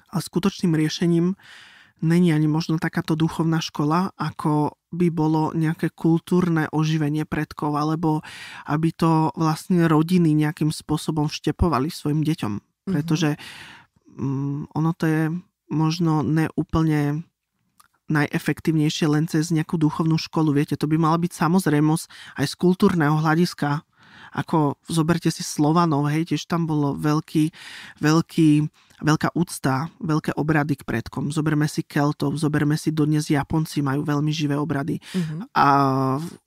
A skutočným riešením není ani možno takáto duchovná škola, ako by bolo nejaké kultúrne oživenie predkov, alebo aby to vlastne rodiny nejakým spôsobom vštepovali svojim deťom. Mhm. Pretože mm-hmm. ono to je možno neúplne najefektívnejšie len cez nejakú duchovnú školu. Viete, to by mala byť samozrejmosť aj z kultúrneho hľadiska. Ako zoberte si Slovanov, hej, tiež tam bolo veľký, veľký veľká úcta, veľké obrady k predkom. Zoberme si Keltov, zoberme si dodnes Japonci, majú veľmi živé obrady. Uh-huh. A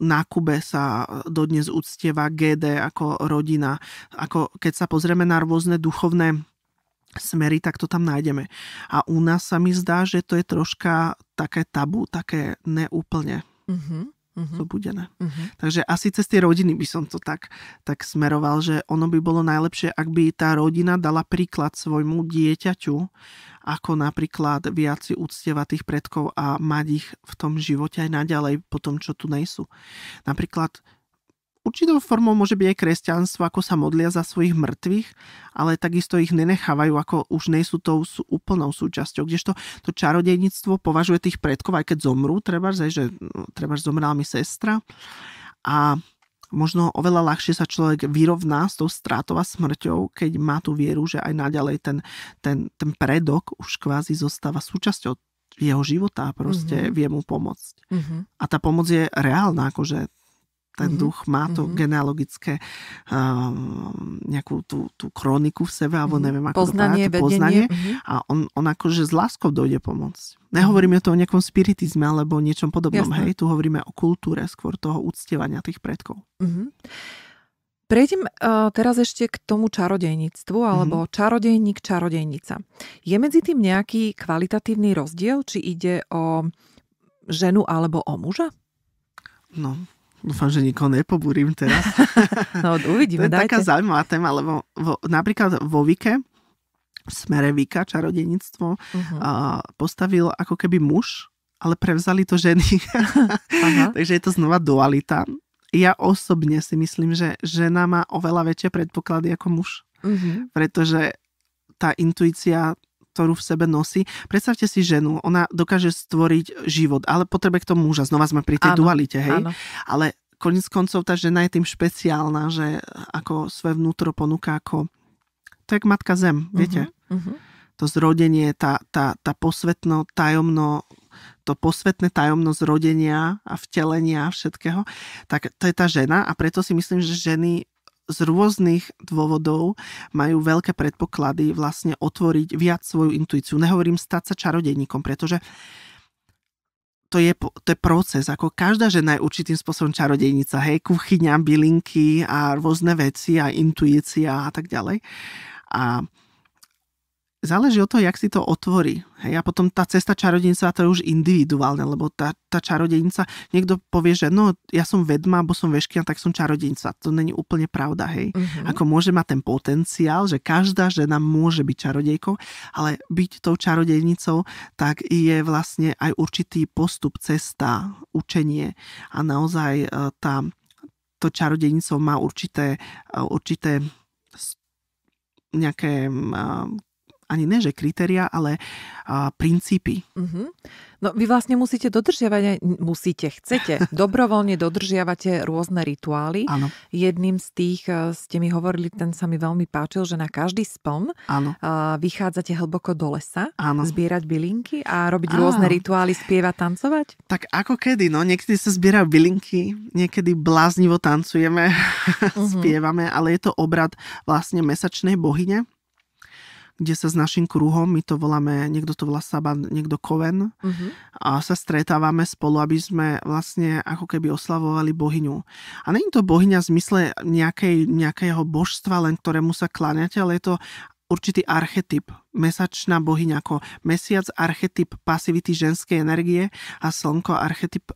na Kube sa dodnes úctieva GD ako rodina. Ako keď sa pozrieme na rôzne duchovné smery, tak to tam nájdeme. A u nás sa mi zdá, že to je troška také tabu, také neúplne. Uh-huh uh-huh. zobudené. Uh-huh. Takže asi cez tie rodiny by som to tak, tak smeroval, že ono by bolo najlepšie, ak by tá rodina dala príklad svojmu dieťaťu, ako napríklad viac si tých predkov a mať ich v tom živote aj naďalej po tom, čo tu nejsú. Napríklad Určitou formou môže byť aj kresťanstvo, ako sa modlia za svojich mŕtvych, ale takisto ich nenechávajú, ako už nie sú tou sú úplnou súčasťou. Kdežto to čarodejníctvo považuje tých predkov, aj keď zomrú, treba, že treba zomrela mi sestra. A možno oveľa ľahšie sa človek vyrovná s tou strátou a smrťou, keď má tú vieru, že aj naďalej ten, ten, ten predok už kvázi zostáva súčasťou jeho života a proste mm-hmm. vie mu pomôcť. Mm-hmm. A tá pomoc je reálna, akože ten mm-hmm. duch má to mm-hmm. genealogické uh, nejakú tú, tú kroniku v sebe, alebo mhm. neviem ako poznanie, to povedať, poznanie mm-hmm. a on, on akože s láskou dojde pomôcť. Nehovoríme to o nejakom spiritizme alebo niečom podobnom, Jasne. hej, tu hovoríme o kultúre skôr toho uctievania tých predkov. Mm-hmm. Prejdem uh, teraz ešte k tomu čarodejníctvu, alebo mm-hmm. čarodejník, čarodejnica. Je medzi tým nejaký kvalitatívny rozdiel, či ide o ženu alebo o muža? No, Dúfam, že nikoho nepobúrim teraz. no, uvidíme, To je dajte. taká zaujímavá téma, lebo vo, napríklad vo Vike, v smere Vika, čarodenictvo, uh-huh. a postavil ako keby muž, ale prevzali to ženy. Takže je to znova dualita. Ja osobne si myslím, že žena má oveľa väčšie predpoklady ako muž. Uh-huh. Pretože tá intuícia ktorú v sebe nosí. Predstavte si ženu, ona dokáže stvoriť život, ale potrebuje k tomu muža. Znova sme pri tej áno, dualite, hej? Áno. Ale koniec koncov tá žena je tým špeciálna, že ako svoje vnútro ponúka ako to je matka zem, viete? Uh-huh, uh-huh. To zrodenie, tá, tá, tá posvetno, tajomno, to posvetné tajomno zrodenia a vtelenia a všetkého, tak to je tá žena a preto si myslím, že ženy z rôznych dôvodov majú veľké predpoklady vlastne otvoriť viac svoju intuíciu. Nehovorím stať sa čarodejníkom, pretože to je, to je proces, ako každá žena je určitým spôsobom čarodejnica, hej, kuchyňa, bylinky a rôzne veci a intuícia a tak ďalej. A záleží od toho, jak si to otvorí. Hej, a potom tá cesta čarodejnica to je už individuálne, lebo tá, tá čarodejnica, niekto povie, že no, ja som vedma, alebo som veškina, tak som čarodejnica. To není úplne pravda, hej. Uh-huh. Ako môže mať ten potenciál, že každá žena môže byť čarodejkou, ale byť tou čarodejnicou, tak je vlastne aj určitý postup, cesta, učenie a naozaj e, tá, to čarodejnicou má určité, e, určité nejaké ani ne, že kritéria, ale a, princípy. Uh-huh. No vy vlastne musíte dodržiavať, musíte, chcete, dobrovoľne dodržiavate rôzne rituály. Áno. Jedným z tých e, ste mi hovorili, ten sa mi veľmi páčil, že na každý spln Áno. vychádzate hlboko do lesa, Áno. zbierať bylinky a robiť Áno. rôzne rituály, spievať, tancovať? Tak ako kedy, no niekedy sa zbierajú bylinky, niekedy bláznivo tancujeme, uh-huh. spievame, ale je to obrad vlastne mesačnej bohyne, kde sa s našim kruhom, my to voláme, niekto to volá Saban, niekto Koven, uh-huh. a sa stretávame spolu, aby sme vlastne ako keby oslavovali bohyňu. A není to bohyňa v zmysle nejakej, nejakého božstva, len ktorému sa kláňate, ale je to určitý archetyp, mesačná bohyňa ako mesiac, archetyp pasivity ženskej energie a slnko, archetyp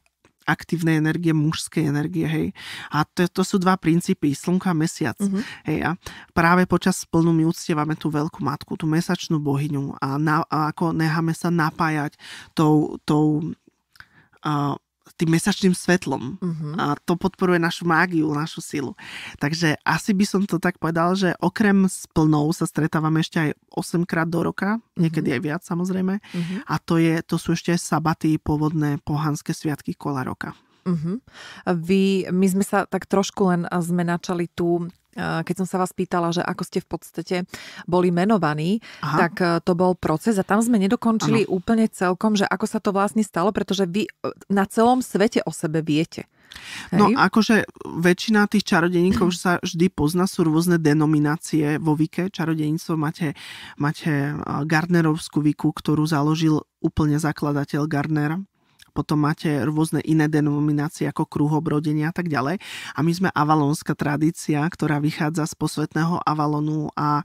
aktívnej energie, mužskej energie, hej. A to, to sú dva princípy, slnko a mesiac, mm-hmm. hej. A práve počas splnu my uctievame tú veľkú matku, tú mesačnú bohyňu a, na, a ako necháme sa napájať tou, tou uh, tým mesačným svetlom. Uh-huh. A to podporuje našu mágiu, našu silu. Takže asi by som to tak povedal, že okrem splnou sa stretávame ešte aj 8 krát do roka, niekedy uh-huh. aj viac samozrejme. Uh-huh. A to, je, to sú ešte sabaty, pôvodné pohanské sviatky kola roka. Uh-huh. Vy, my sme sa tak trošku len sme načali tú keď som sa vás pýtala, že ako ste v podstate boli menovaní, Aha. tak e, to bol proces a tam sme nedokončili ano. úplne celkom, že ako sa to vlastne stalo, pretože vy e, na celom svete o sebe viete. No, Hej. No akože väčšina tých čarodejníkov sa vždy pozná, sú rôzne denominácie vo Vike. Čarodejníctvo máte, máte e, Gardnerovskú Viku, ktorú založil úplne zakladateľ Gardner potom máte rôzne iné denominácie ako kruhobrodenia a tak ďalej. A my sme avalonská tradícia, ktorá vychádza z posvetného Avalonu a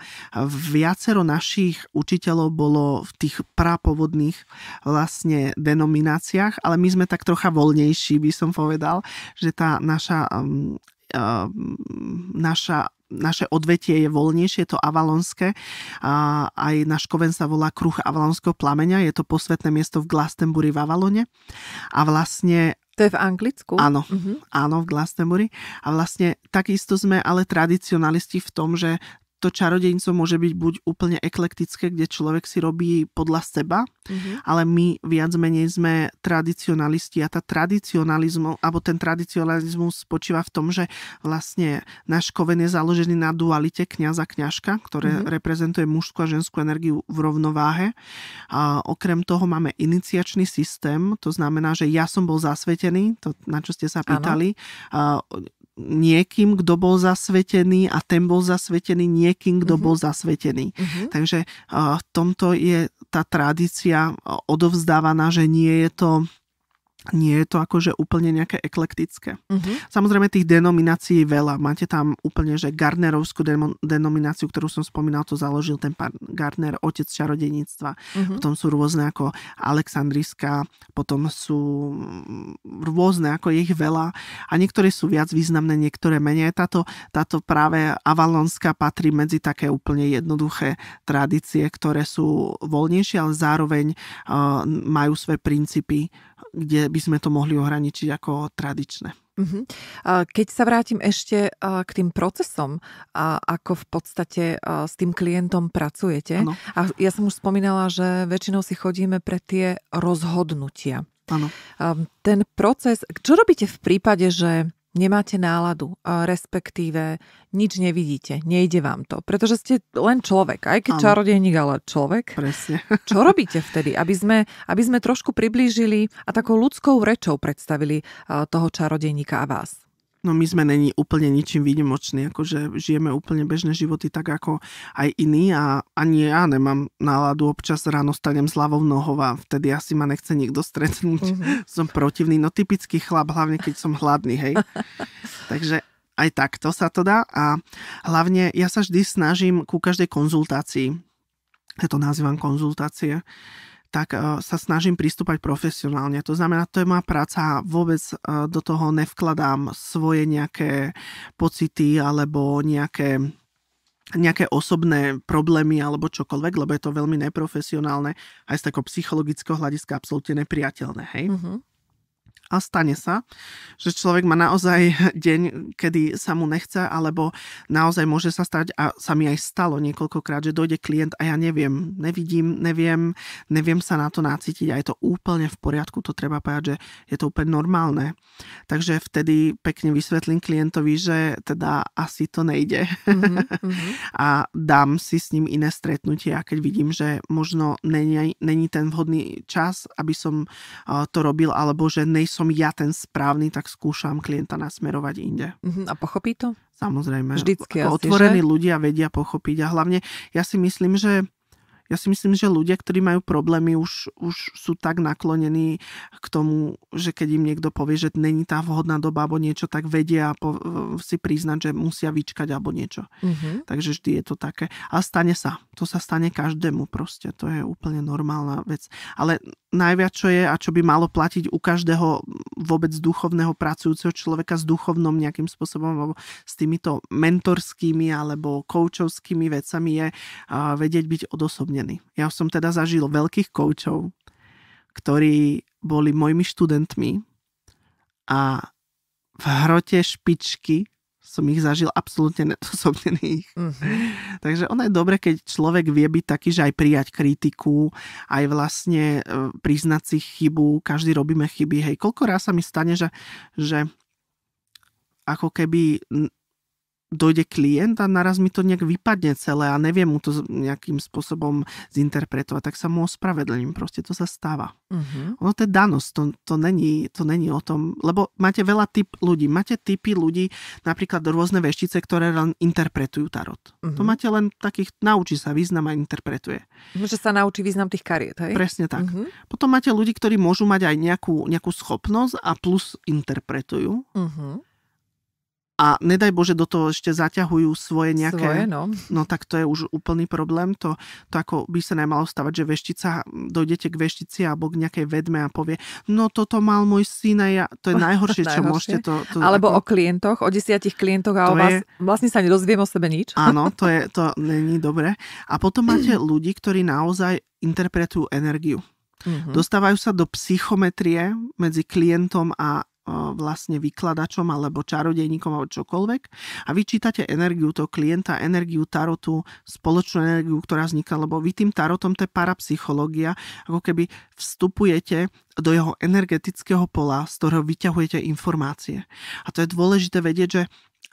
viacero našich učiteľov bolo v tých prapovodných vlastne denomináciách, ale my sme tak trocha voľnejší, by som povedal, že tá naša um, uh, naša naše odvetie je voľnejšie, to avalonské. A aj náš koven sa volá Kruh avalonského plameňa, je to posvetné miesto v Glastonbury v Avalone. A vlastne to je v Anglicku? Áno, uh-huh. áno, v Glastonbury. A vlastne takisto sme ale tradicionalisti v tom, že to čarodejníctvo môže byť buď úplne eklektické, kde človek si robí podľa seba, mm-hmm. ale my viac menej sme tradicionalisti a tá tradicionalizmus, alebo ten tradicionalizmus spočíva v tom, že vlastne náš koven je založený na dualite kniaza kňažka, ktoré mm-hmm. reprezentuje mužskú a ženskú energiu v rovnováhe. A okrem toho máme iniciačný systém, to znamená, že ja som bol zasvetený, to na čo ste sa pýtali, niekým, kto bol zasvetený a ten bol zasvetený niekým, kto uh-huh. bol zasvetený. Uh-huh. Takže v tomto je tá tradícia odovzdávaná, že nie je to nie je to akože úplne nejaké eklektické. Uh-huh. Samozrejme tých denominácií je veľa. Máte tam úplne, že Gardnerovskú denomináciu, ktorú som spomínal, to založil ten pán Gardner, otec čarodeníctva. Uh-huh. Potom sú rôzne ako Aleksandriska, potom sú rôzne, ako je ich veľa a niektoré sú viac významné, niektoré menej. Táto, táto práve Avalonská patrí medzi také úplne jednoduché tradície, ktoré sú voľnejšie, ale zároveň uh, majú svoje princípy kde by sme to mohli ohraničiť ako tradičné. Uh-huh. Keď sa vrátim ešte k tým procesom, ako v podstate s tým klientom pracujete, ano. a ja som už spomínala, že väčšinou si chodíme pre tie rozhodnutia. Áno. Ten proces, čo robíte v prípade, že nemáte náladu, respektíve nič nevidíte, nejde vám to, pretože ste len človek, aj keď čarodejník, ale človek. Presne. Čo robíte vtedy, aby sme, aby sme trošku priblížili a takou ľudskou rečou predstavili toho čarodejníka a vás? No my sme není úplne ničím výnimoční, akože žijeme úplne bežné životy tak ako aj iní a ani ja nemám náladu, občas ráno stanem s ľavou nohou a vtedy asi ma nechce nikto stretnúť. Mm-hmm. Som protivný, no typický chlap, hlavne keď som hladný, hej. Takže aj takto sa to dá a hlavne ja sa vždy snažím ku každej konzultácii, ja to nazývam konzultácie, tak e, sa snažím pristúpať profesionálne. To znamená, to je moja práca, vôbec e, do toho nevkladám svoje nejaké pocity alebo nejaké nejaké osobné problémy alebo čokoľvek, lebo je to veľmi neprofesionálne aj z takého psychologického hľadiska absolútne nepriateľné. Hej? Uh-huh. A stane sa, že človek má naozaj deň, kedy sa mu nechce, alebo naozaj môže sa stať, a sa mi aj stalo niekoľkokrát, že dojde klient a ja neviem, nevidím, neviem, neviem sa na to nacítiť a je to úplne v poriadku, to treba povedať, že je to úplne normálne. Takže vtedy pekne vysvetlím klientovi, že teda asi to nejde mm-hmm. a dám si s ním iné stretnutie a keď vidím, že možno není, není ten vhodný čas, aby som to robil, alebo že nej som ja ten správny, tak skúšam klienta nasmerovať inde. Uh-huh. A pochopí to? Samozrejme. Vždycky asi, Otvorení že? ľudia vedia pochopiť a hlavne ja si myslím, že ja si myslím, že ľudia, ktorí majú problémy, už, už sú tak naklonení k tomu, že keď im niekto povie, že není tá vhodná doba alebo niečo, tak vedia po, si priznať, že musia vyčkať alebo niečo. Mm-hmm. Takže vždy je to také. A stane sa. To sa stane každému proste. To je úplne normálna vec. Ale najviac, čo je a čo by malo platiť u každého vôbec duchovného pracujúceho človeka s duchovnom nejakým spôsobom alebo s týmito mentorskými alebo koučovskými vecami je vedieť byť odosobnený. Ja som teda zažil veľkých koučov, ktorí boli mojimi študentmi a v hrote špičky som ich zažil absolútne nedosobnených. Mm-hmm. Takže ono je dobre, keď človek vie byť taký, že aj prijať kritiku, aj vlastne e, priznať si chybu, každý robíme chyby. Hej, koľko raz sa mi stane, že, že ako keby dojde klient a naraz mi to nejak vypadne celé a neviem mu to nejakým spôsobom zinterpretovať, tak sa mu ospravedlním. Proste to sa stáva. Uh-huh. Ono to je danosť, to, to, není, to není o tom, lebo máte veľa typ ľudí. Máte typy ľudí, napríklad rôzne veštice, ktoré len interpretujú tarot. Uh-huh. To mhm. máte len takých, naučí sa význam a interpretuje. Že sa naučí význam tých kariet, hej? Presne tak. Uh-huh. Potom máte ľudí, ktorí môžu mať aj nejakú, nejakú schopnosť a plus interpretujú. Uh-huh a nedaj Bože do toho ešte zaťahujú svoje nejaké... Svoje, no. no tak to je už úplný problém. To, to ako by sa nemalo stavať, že veštica, dojdete k veštici alebo k nejakej vedme a povie, no toto mal môj syn a ja... To je najhoršie, čo najhoršie. môžete to... to alebo ako... o klientoch, o desiatich klientoch a o vás je... vlastne sa nedozviem o sebe nič. Áno, to, je, to není dobre. A potom máte ľudí, ktorí naozaj interpretujú energiu. Mm-hmm. Dostávajú sa do psychometrie medzi klientom a vlastne vykladačom alebo čarodejníkom alebo čokoľvek a vyčítate energiu toho klienta, energiu tarotu, spoločnú energiu, ktorá vzniká, lebo vy tým tarotom, to je parapsychológia, ako keby vstupujete do jeho energetického pola, z ktorého vyťahujete informácie. A to je dôležité vedieť, že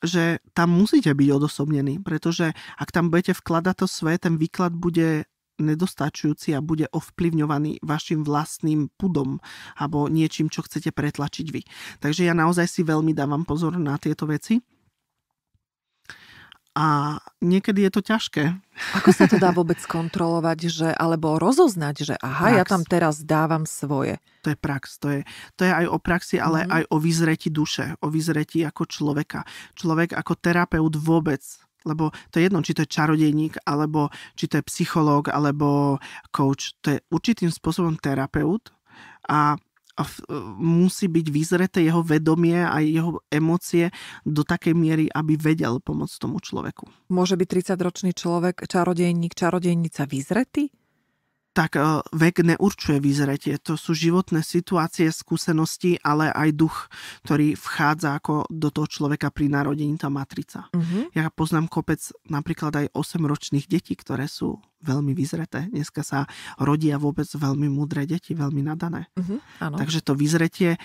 že tam musíte byť odosobnení, pretože ak tam budete vkladať to svoje, ten výklad bude nedostačujúci a bude ovplyvňovaný vašim vlastným pudom alebo niečím, čo chcete pretlačiť vy. Takže ja naozaj si veľmi dávam pozor na tieto veci. A niekedy je to ťažké. Ako sa to dá vôbec kontrolovať, že, alebo rozoznať, že aha, prax. ja tam teraz dávam svoje. To je prax, to je, to je aj o praxi, ale mm-hmm. aj o vyzretí duše, o vyzretí ako človeka. Človek ako terapeut vôbec lebo to je jedno, či to je čarodejník, alebo či to je psychológ, alebo coach. To je určitým spôsobom terapeut a musí byť vyzreté jeho vedomie a jeho emócie do takej miery, aby vedel pomôcť tomu človeku. Môže byť 30-ročný človek, čarodejník, čarodejnica vyzretý? Tak e, vek neurčuje vyzretie. To sú životné situácie, skúsenosti, ale aj duch, ktorý vchádza ako do toho človeka pri narodení, tá matrica. Uh-huh. Ja poznám kopec napríklad aj 8-ročných detí, ktoré sú veľmi vyzreté. Dneska sa rodia vôbec veľmi múdre deti, veľmi nadané. Uh-huh, Takže to vyzretie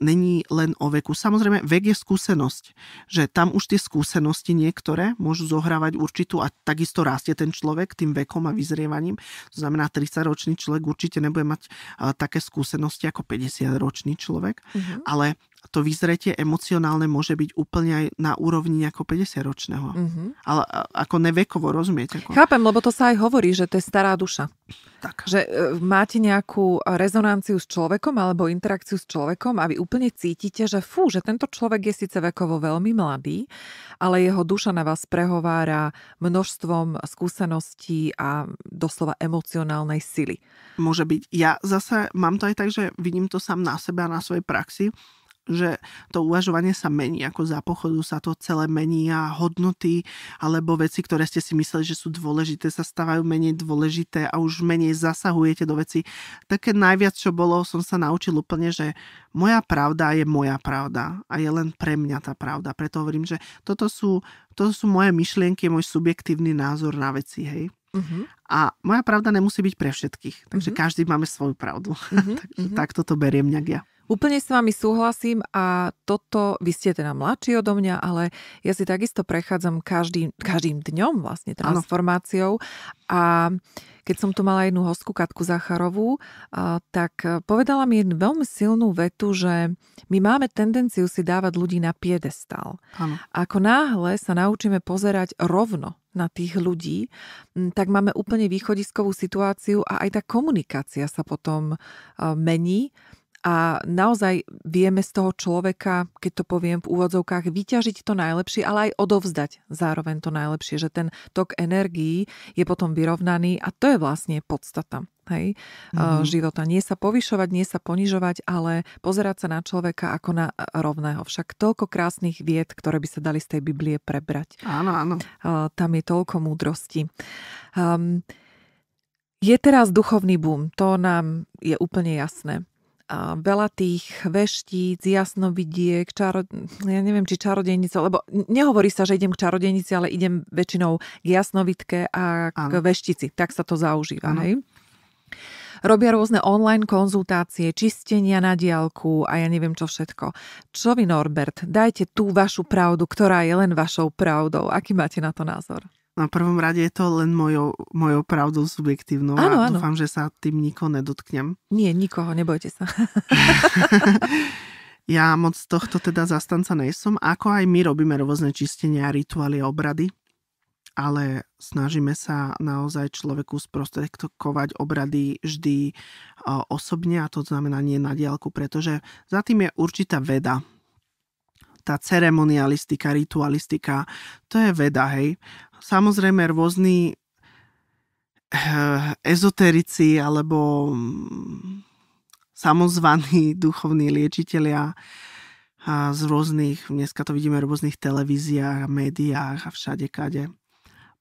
není len o veku. Samozrejme, vek je skúsenosť, že tam už tie skúsenosti niektoré môžu zohrávať určitú a takisto rastie ten človek tým vekom a vyzrievaním. To znamená, 30-ročný človek určite nebude mať také skúsenosti ako 50-ročný človek, uh-huh. ale to vyzretie emocionálne môže byť úplne aj na úrovni nejako 50-ročného. Mm-hmm. Ale ako nevekovo, rozumiete? Ako... Chápem, lebo to sa aj hovorí, že to je stará duša. Tak. Že e, máte nejakú rezonanciu s človekom alebo interakciu s človekom a vy úplne cítite, že fú, že tento človek je síce vekovo veľmi mladý, ale jeho duša na vás prehovára množstvom skúseností a doslova emocionálnej sily. Môže byť. Ja zase mám to aj tak, že vidím to sám na sebe a na svojej praxi, že to uvažovanie sa mení, ako za pochodu sa to celé mení a hodnoty alebo veci, ktoré ste si mysleli, že sú dôležité, sa stávajú menej dôležité a už menej zasahujete do veci. Také najviac, čo bolo, som sa naučil úplne, že moja pravda je moja pravda a je len pre mňa tá pravda. Preto hovorím, že toto sú, toto sú moje myšlienky, môj subjektívny názor na veci, hej. Uh-huh. A moja pravda nemusí byť pre všetkých. Takže uh-huh. každý máme svoju pravdu. Uh-huh. takže uh-huh. tak toto beriem nejak ja. Úplne s vami súhlasím a toto, vy ste teda mladší odo mňa, ale ja si takisto prechádzam každý, každým dňom vlastne transformáciou a keď som tu mala jednu hostku Katku Zacharovú, tak povedala mi jednu veľmi silnú vetu, že my máme tendenciu si dávať ľudí na piedestal. Ano. Ako náhle sa naučíme pozerať rovno na tých ľudí, tak máme úplne východiskovú situáciu a aj tá komunikácia sa potom mení a naozaj vieme z toho človeka, keď to poviem v úvodzovkách, vyťažiť to najlepšie, ale aj odovzdať zároveň to najlepšie, že ten tok energií je potom vyrovnaný a to je vlastne podstata hej, mm-hmm. života. Nie sa povyšovať, nie sa ponižovať, ale pozerať sa na človeka ako na rovného. Však toľko krásnych vied, ktoré by sa dali z tej Biblie prebrať. Áno, áno. Tam je toľko múdrosti. Um, je teraz duchovný boom, to nám je úplne jasné a veľa tých veštíc, jasnovidiek, čaro, ja neviem, či čarodejnice, lebo nehovorí sa, že idem k čarodejnici, ale idem väčšinou k jasnovitke a k ano. veštici. Tak sa to zaužíva, ano. hej? Robia rôzne online konzultácie, čistenia na diálku a ja neviem čo všetko. Čo vy, Norbert, dajte tú vašu pravdu, ktorá je len vašou pravdou. Aký máte na to názor? Na prvom rade je to len mojou, mojou pravdou subjektívnou áno, a áno. dúfam, že sa tým nikoho nedotknem. Nie, nikoho, nebojte sa. ja moc tohto teda zastanca nejsom, ako aj my robíme rôzne čistenia, rituály a obrady, ale snažíme sa naozaj človeku sprostredkovať obrady vždy osobne a to znamená nie na diálku, pretože za tým je určitá veda, tá ceremonialistika, ritualistika, to je veda, hej. Samozrejme rôzni eh, ezoterici alebo mm, samozvaní duchovní liečitelia z rôznych, dneska to vidíme v rôznych televíziách médiách a všade kade,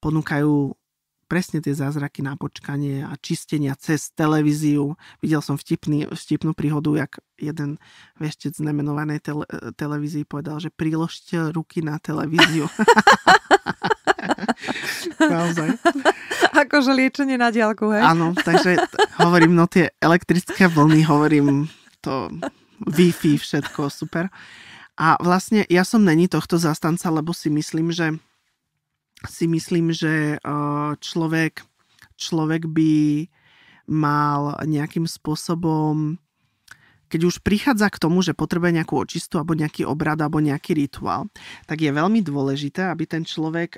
ponúkajú presne tie zázraky na počkanie a čistenia cez televíziu. Videl som vtipný, vtipnú príhodu, jak jeden veštec z nemenovanej tele, televízii povedal, že priložte ruky na televíziu. Naozaj. Akože liečenie na diálku, hej? Áno, takže hovorím, no tie elektrické vlny, hovorím to Wi-Fi, všetko super. A vlastne ja som není tohto zastanca, lebo si myslím, že si myslím, že človek, človek by mal nejakým spôsobom keď už prichádza k tomu, že potrebuje nejakú očistu alebo nejaký obrad alebo nejaký rituál, tak je veľmi dôležité, aby ten človek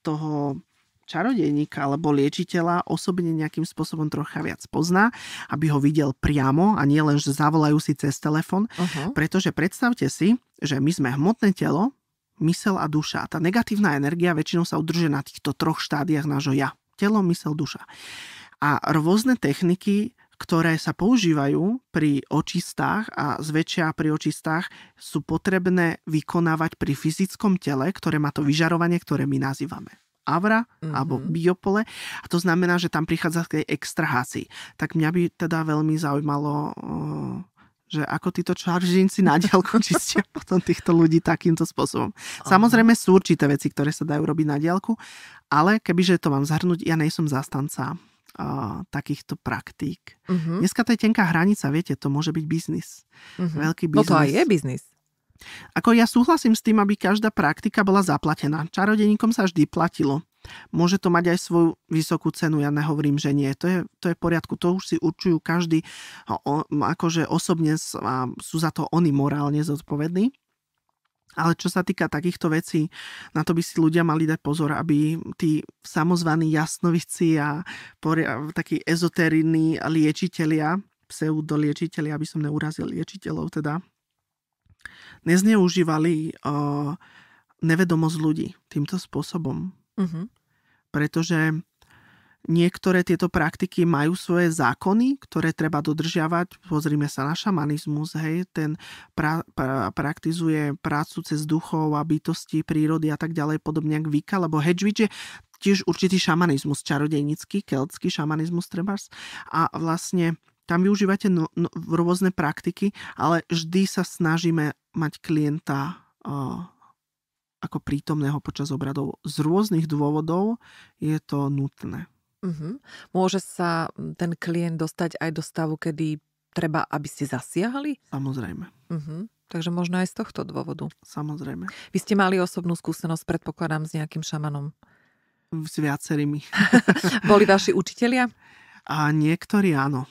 toho čarodejníka alebo liečiteľa osobne nejakým spôsobom trocha viac pozná, aby ho videl priamo a nie len, že zavolajú si cez telefon. Uh-huh. Pretože predstavte si, že my sme hmotné telo, mysel a duša. Tá negatívna energia väčšinou sa udržuje na týchto troch štádiách nášho ja. Telo, mysel, duša. A rôzne techniky, ktoré sa používajú pri očistách a zväčšia pri očistách sú potrebné vykonávať pri fyzickom tele, ktoré má to vyžarovanie, ktoré my nazývame avra mm-hmm. alebo biopole a to znamená, že tam prichádza k tej extrahácii. Tak mňa by teda veľmi zaujímalo že ako títo čaržinci na diálku čistia potom týchto ľudí takýmto spôsobom. Samozrejme sú určité veci, ktoré sa dajú robiť na diálku, ale kebyže to mám zhrnúť, ja nejsom zastanca uh, takýchto praktík. Uh-huh. Dneska to je tenká hranica, viete, to môže byť biznis. Uh-huh. Veľký biznis. No to aj je biznis. Ako ja súhlasím s tým, aby každá praktika bola zaplatená. Čarodeníkom sa vždy platilo. Môže to mať aj svoju vysokú cenu, ja nehovorím, že nie. To je, to je v poriadku, to už si určujú každý, akože osobne sú za to oni morálne zodpovední. Ale čo sa týka takýchto vecí, na to by si ľudia mali dať pozor, aby tí samozvaní jasnovici a takí ezoterini liečitelia, pseudoliečitelia, aby som neurazil liečiteľov teda, nezneužívali uh, nevedomosť ľudí týmto spôsobom. Uh-huh. Pretože Niektoré tieto praktiky majú svoje zákony, ktoré treba dodržiavať. Pozrime sa na šamanizmus, hej, ten pra, pra, praktizuje prácu cez duchov a bytosti, prírody a tak ďalej, podobne ako Vika, lebo Hedžvič je tiež určitý šamanizmus, čarodejnický, keltský šamanizmus trebárs. A vlastne tam využívate no, no, rôzne praktiky, ale vždy sa snažíme mať klienta uh, ako prítomného počas obradov. Z rôznych dôvodov je to nutné. Uh-huh. Môže sa ten klient dostať aj do stavu, kedy treba, aby ste zasiahli? Samozrejme. Uh-huh. Takže možno aj z tohto dôvodu. Samozrejme. Vy ste mali osobnú skúsenosť, predpokladám, s nejakým šamanom. S viacerými. Boli vaši učitelia? A niektorí áno.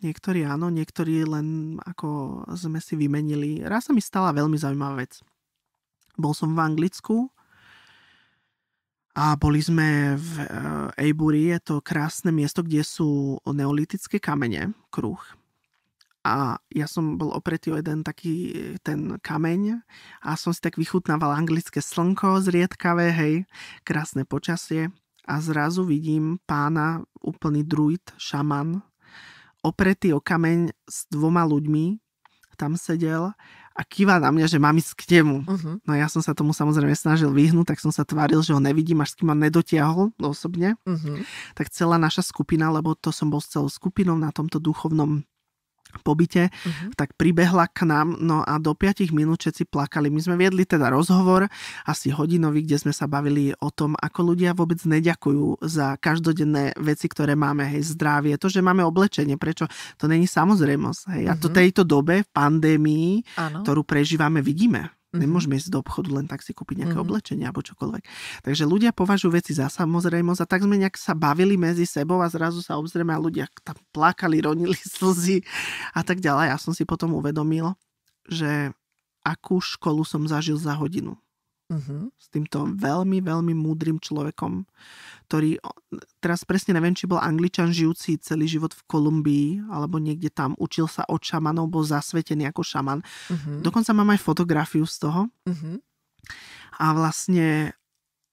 Niektorí áno, niektorí len ako sme si vymenili. Raz sa mi stala veľmi zaujímavá vec. Bol som v Anglicku a boli sme v Eiburi, je to krásne miesto, kde sú neolitické kamene, kruh. A ja som bol opretý o jeden taký ten kameň a som si tak vychutnával anglické slnko zriedkavé, hej, krásne počasie. A zrazu vidím pána, úplný druid, šaman, opretý o kameň s dvoma ľuďmi, tam sedel a kýva na mňa, že mám ísť k nemu. Uh-huh. No ja som sa tomu samozrejme snažil vyhnúť, tak som sa tváril, že ho nevidím, až kým ma nedotiahol osobne. Uh-huh. Tak celá naša skupina, lebo to som bol s celou skupinou na tomto duchovnom pobyte, uh-huh. tak pribehla k nám, no a do 5 minút všetci plakali. My sme viedli teda rozhovor, asi hodinový, kde sme sa bavili o tom, ako ľudia vôbec neďakujú za každodenné veci, ktoré máme, hej, zdravie, to, že máme oblečenie, prečo to není samozrejmosť, hej. Uh-huh. A to tejto dobe, v pandémii, ano. ktorú prežívame, vidíme. Mm-hmm. Nemôžeme ísť do obchodu len tak si kúpiť nejaké mm-hmm. oblečenie alebo čokoľvek. Takže ľudia považujú veci za samozrejmosť a tak sme nejak sa bavili medzi sebou a zrazu sa obzrieme a ľudia tam plakali, ronili slzy a tak ďalej. Ja som si potom uvedomil, že akú školu som zažil za hodinu. Uh-huh. S týmto veľmi, veľmi múdrym človekom, ktorý, teraz presne neviem, či bol angličan žijúci celý život v Kolumbii, alebo niekde tam, učil sa od šamanov, bol zasvetený ako šaman. Uh-huh. Dokonca mám aj fotografiu z toho. Uh-huh. A vlastne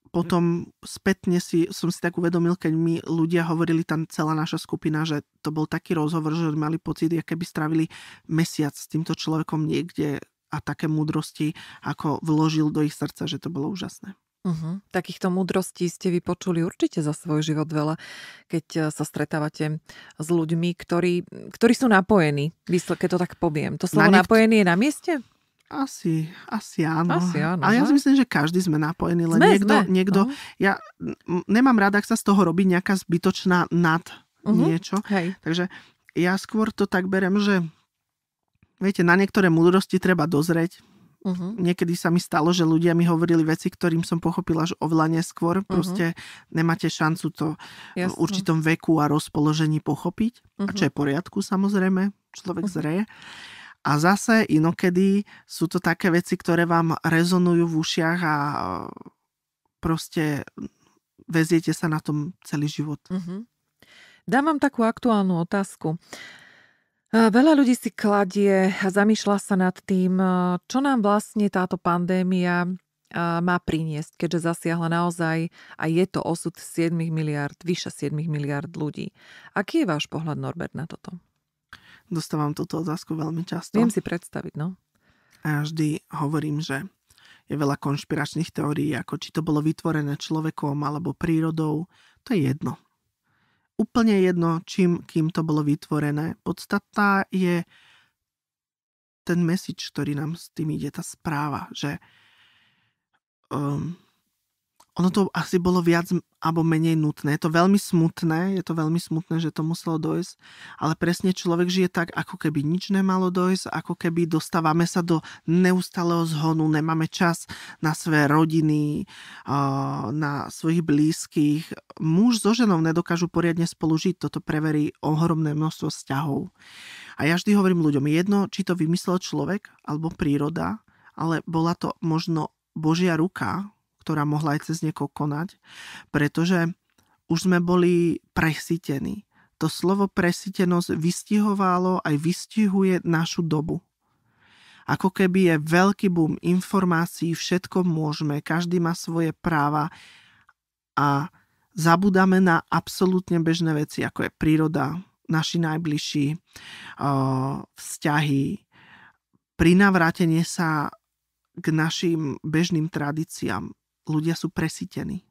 potom spätne si, som si tak uvedomil, keď mi ľudia hovorili, tam celá naša skupina, že to bol taký rozhovor, že mali pocit, aké by stravili mesiac s týmto človekom niekde a také múdrosti, ako vložil do ich srdca, že to bolo úžasné. Uh-huh. Takýchto múdrostí ste vypočuli určite za svoj život veľa, keď eh, sa stretávate s ľuďmi, ktorí, ktorí sú napojení, keď to tak poviem. To slovo na niekt... napojený je na mieste? Asi, asi áno. Asi áno. Ale ja si myslím, že každý sme napojení, len sme, niekto, sme. niekto uh-huh. ja nemám rada, ak sa z toho robí nejaká zbytočná nad uh-huh. niečo. Hej. Takže ja skôr to tak berem, že Viete, na niektoré múdrosti treba dozrieť. Uh-huh. Niekedy sa mi stalo, že ľudia mi hovorili veci, ktorým som pochopila, že oveľa neskôr. Uh-huh. Proste nemáte šancu to Jasne. v určitom veku a rozpoložení pochopiť. Uh-huh. A čo je v poriadku, samozrejme. Človek uh-huh. zreje. A zase inokedy sú to také veci, ktoré vám rezonujú v ušiach a proste veziete sa na tom celý život. Uh-huh. Dám vám takú aktuálnu otázku. Veľa ľudí si kladie a zamýšľa sa nad tým, čo nám vlastne táto pandémia má priniesť, keďže zasiahla naozaj a je to osud 7 miliard, vyše 7 miliard ľudí. Aký je váš pohľad, Norbert, na toto? Dostávam túto otázku veľmi často. Viem si predstaviť, no. A ja vždy hovorím, že je veľa konšpiračných teórií, ako či to bolo vytvorené človekom alebo prírodou. To je jedno úplne jedno, čím, kým to bolo vytvorené. Podstatná je ten message, ktorý nám s tým ide, tá správa, že um, ono to asi bolo viac alebo menej nutné. Je to veľmi smutné, je to veľmi smutné, že to muselo dojsť, ale presne človek žije tak, ako keby nič nemalo dojsť, ako keby dostávame sa do neustáleho zhonu, nemáme čas na svoje rodiny, na svojich blízkych. Muž so ženou nedokážu poriadne spolu žiť, toto preverí ohromné množstvo vzťahov. A ja vždy hovorím ľuďom, jedno, či to vymyslel človek alebo príroda, ale bola to možno Božia ruka, ktorá mohla aj cez niekoho konať, pretože už sme boli presítení. To slovo presítenosť vystihovalo aj vystihuje našu dobu. Ako keby je veľký boom informácií, všetko môžeme, každý má svoje práva a zabudáme na absolútne bežné veci, ako je príroda, naši najbližší, vzťahy, prinavrátenie sa k našim bežným tradíciám, ľudia sú presítení.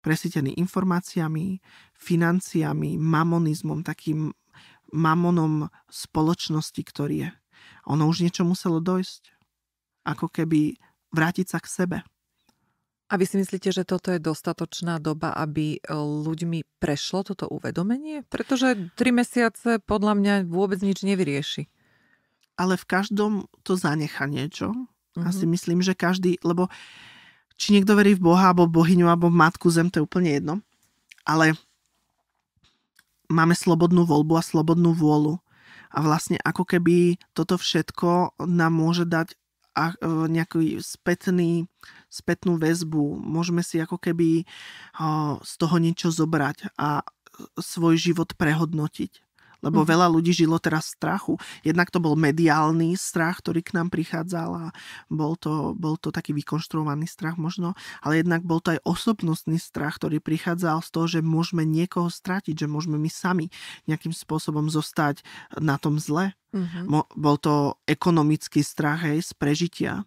Presítení informáciami, financiami, mamonizmom, takým mamonom spoločnosti, ktorý je. Ono už niečo muselo dojsť. Ako keby vrátiť sa k sebe. A vy si myslíte, že toto je dostatočná doba, aby ľuďmi prešlo toto uvedomenie? Pretože tri mesiace podľa mňa vôbec nič nevyrieši. Ale v každom to zanecha niečo. Uh-huh. Asi myslím, že každý, lebo či niekto verí v Boha, alebo bohyňu, alebo v Matku Zem, to je úplne jedno. Ale máme slobodnú voľbu a slobodnú vôľu. A vlastne ako keby toto všetko nám môže dať e, nejaký spätný, spätnú väzbu. Môžeme si ako keby z toho niečo zobrať a svoj život prehodnotiť lebo mm-hmm. veľa ľudí žilo teraz v strachu. Jednak to bol mediálny strach, ktorý k nám prichádzal a bol to, bol to taký vykonštruovaný strach možno, ale jednak bol to aj osobnostný strach, ktorý prichádzal z toho, že môžeme niekoho stratiť, že môžeme my sami nejakým spôsobom zostať na tom zle. Mm-hmm. Bol to ekonomický strach hej, z prežitia.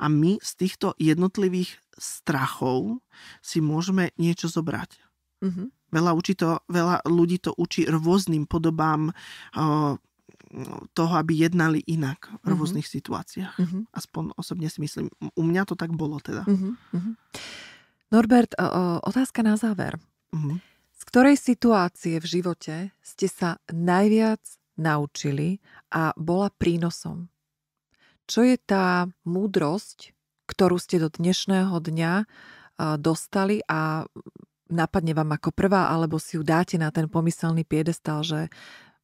A my z týchto jednotlivých strachov si môžeme niečo zobrať. Mm-hmm. Veľa, učí to, veľa ľudí to učí rôznym podobám toho, aby jednali inak v uh-huh. rôznych situáciách. Uh-huh. Aspoň osobne si myslím. U mňa to tak bolo teda. Uh-huh. Uh-huh. Norbert, o, o, otázka na záver. Uh-huh. Z ktorej situácie v živote ste sa najviac naučili a bola prínosom? Čo je tá múdrosť, ktorú ste do dnešného dňa dostali a napadne vám ako prvá, alebo si ju dáte na ten pomyselný piedestal, že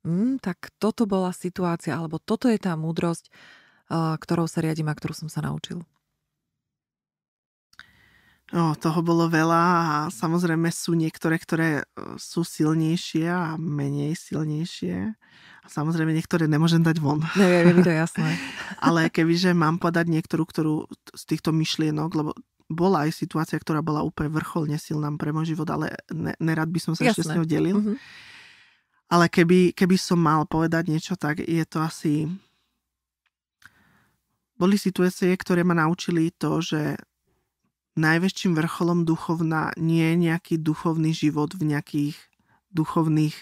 mm, tak toto bola situácia, alebo toto je tá múdrosť, ktorou sa riadím a ktorú som sa naučil. No, toho bolo veľa a samozrejme sú niektoré, ktoré e, sú silnejšie a menej silnejšie. A samozrejme niektoré nemôžem dať von. Neviem, je mi to jasné. Ale kebyže mám podať niektorú ktorú z týchto myšlienok, lebo bola aj situácia, ktorá bola úplne vrcholne silná pre môj život, ale ne, nerad by som sa Jasné. ešte s ňou delil. Mm-hmm. Ale keby, keby som mal povedať niečo, tak je to asi... Boli situácie, ktoré ma naučili to, že najväčším vrcholom duchovná nie je nejaký duchovný život v nejakých duchovných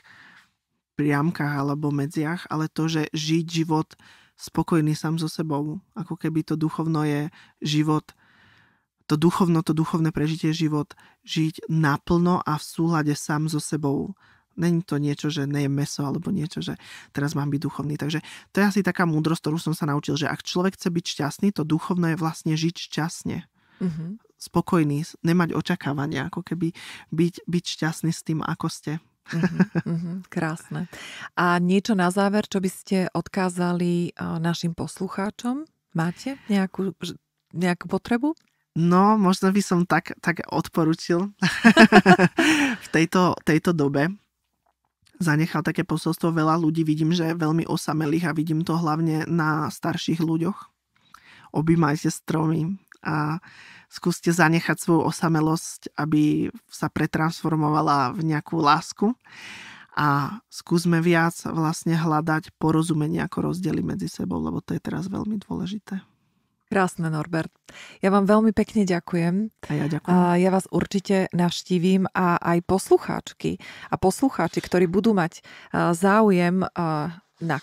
priamkách alebo medziach, ale to, že žiť život spokojný sám so sebou. Ako keby to duchovno je život to duchovno, to duchovné prežitie život žiť naplno a v súlade sám so sebou. Není to niečo, že nejem meso alebo niečo, že teraz mám byť duchovný. Takže to je asi taká múdrosť, ktorú som sa naučil, že ak človek chce byť šťastný, to duchovno je vlastne žiť šťastne. Mm-hmm. Spokojný, nemať očakávania, ako keby byť, byť šťastný s tým, ako ste. Mm-hmm, krásne. A niečo na záver, čo by ste odkázali našim poslucháčom? Máte nejakú, nejakú potrebu? No, možno by som tak, tak odporučil v tejto, tejto dobe. Zanechal také posolstvo veľa ľudí, vidím, že veľmi osamelých a vidím to hlavne na starších ľuďoch. Objímajte stromy a skúste zanechať svoju osamelosť, aby sa pretransformovala v nejakú lásku a skúsme viac vlastne hľadať porozumenie ako rozdiely medzi sebou, lebo to je teraz veľmi dôležité. Krásne, Norbert. Ja vám veľmi pekne ďakujem. A ja ďakujem. A ja vás určite navštívim a aj poslucháčky a poslucháči, ktorí budú mať záujem na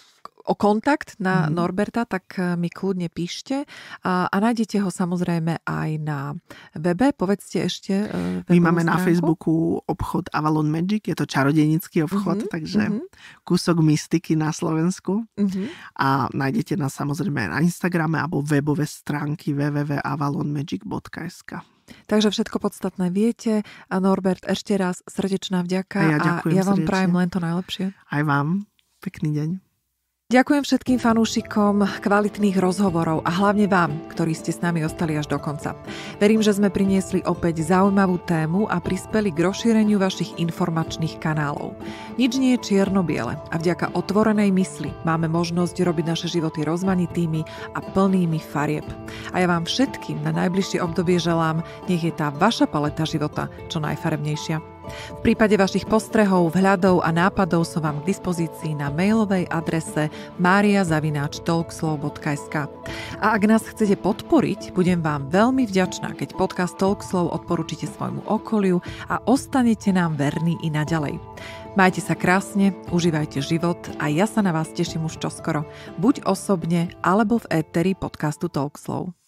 o kontakt na mm. Norberta, tak e, mi kľudne píšte a, a nájdete ho samozrejme aj na webe. Povedzte ešte e, My máme stránku. na Facebooku obchod Avalon Magic, je to čarodenický obchod, mm-hmm. takže mm-hmm. kúsok mystiky na Slovensku. Mm-hmm. A nájdete nás samozrejme na Instagrame alebo webové stránky www.avalonmagic.sk. Takže všetko podstatné viete a Norbert, ešte raz srdečná vďaka a ja, a ja vám srdečne. prajem len to najlepšie. Aj vám. Pekný deň. Ďakujem všetkým fanúšikom kvalitných rozhovorov a hlavne vám, ktorí ste s nami ostali až do konca. Verím, že sme priniesli opäť zaujímavú tému a prispeli k rozšíreniu vašich informačných kanálov. Nič nie je čierno-biele a vďaka otvorenej mysli máme možnosť robiť naše životy rozmanitými a plnými farieb. A ja vám všetkým na najbližšie obdobie želám, nech je tá vaša paleta života čo najfarebnejšia. V prípade vašich postrehov, vhľadov a nápadov som vám k dispozícii na mailovej adrese mariazavináčtalkslow.sk A ak nás chcete podporiť, budem vám veľmi vďačná, keď podcast Talkslow odporúčite svojmu okoliu a ostanete nám verní i naďalej. Majte sa krásne, užívajte život a ja sa na vás teším už čoskoro, buď osobne alebo v éteri podcastu Talkslow.